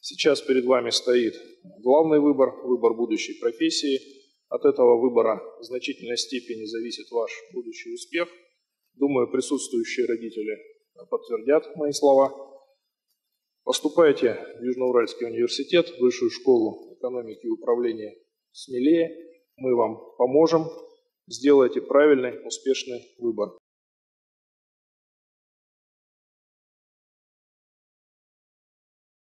Сейчас перед вами стоит главный выбор, выбор будущей профессии. От этого выбора в значительной степени зависит ваш будущий успех. Думаю, присутствующие родители подтвердят мои слова. Поступайте в Южноуральский университет, Высшую школу экономики и управления смелее. Мы вам поможем. Сделайте правильный, успешный выбор.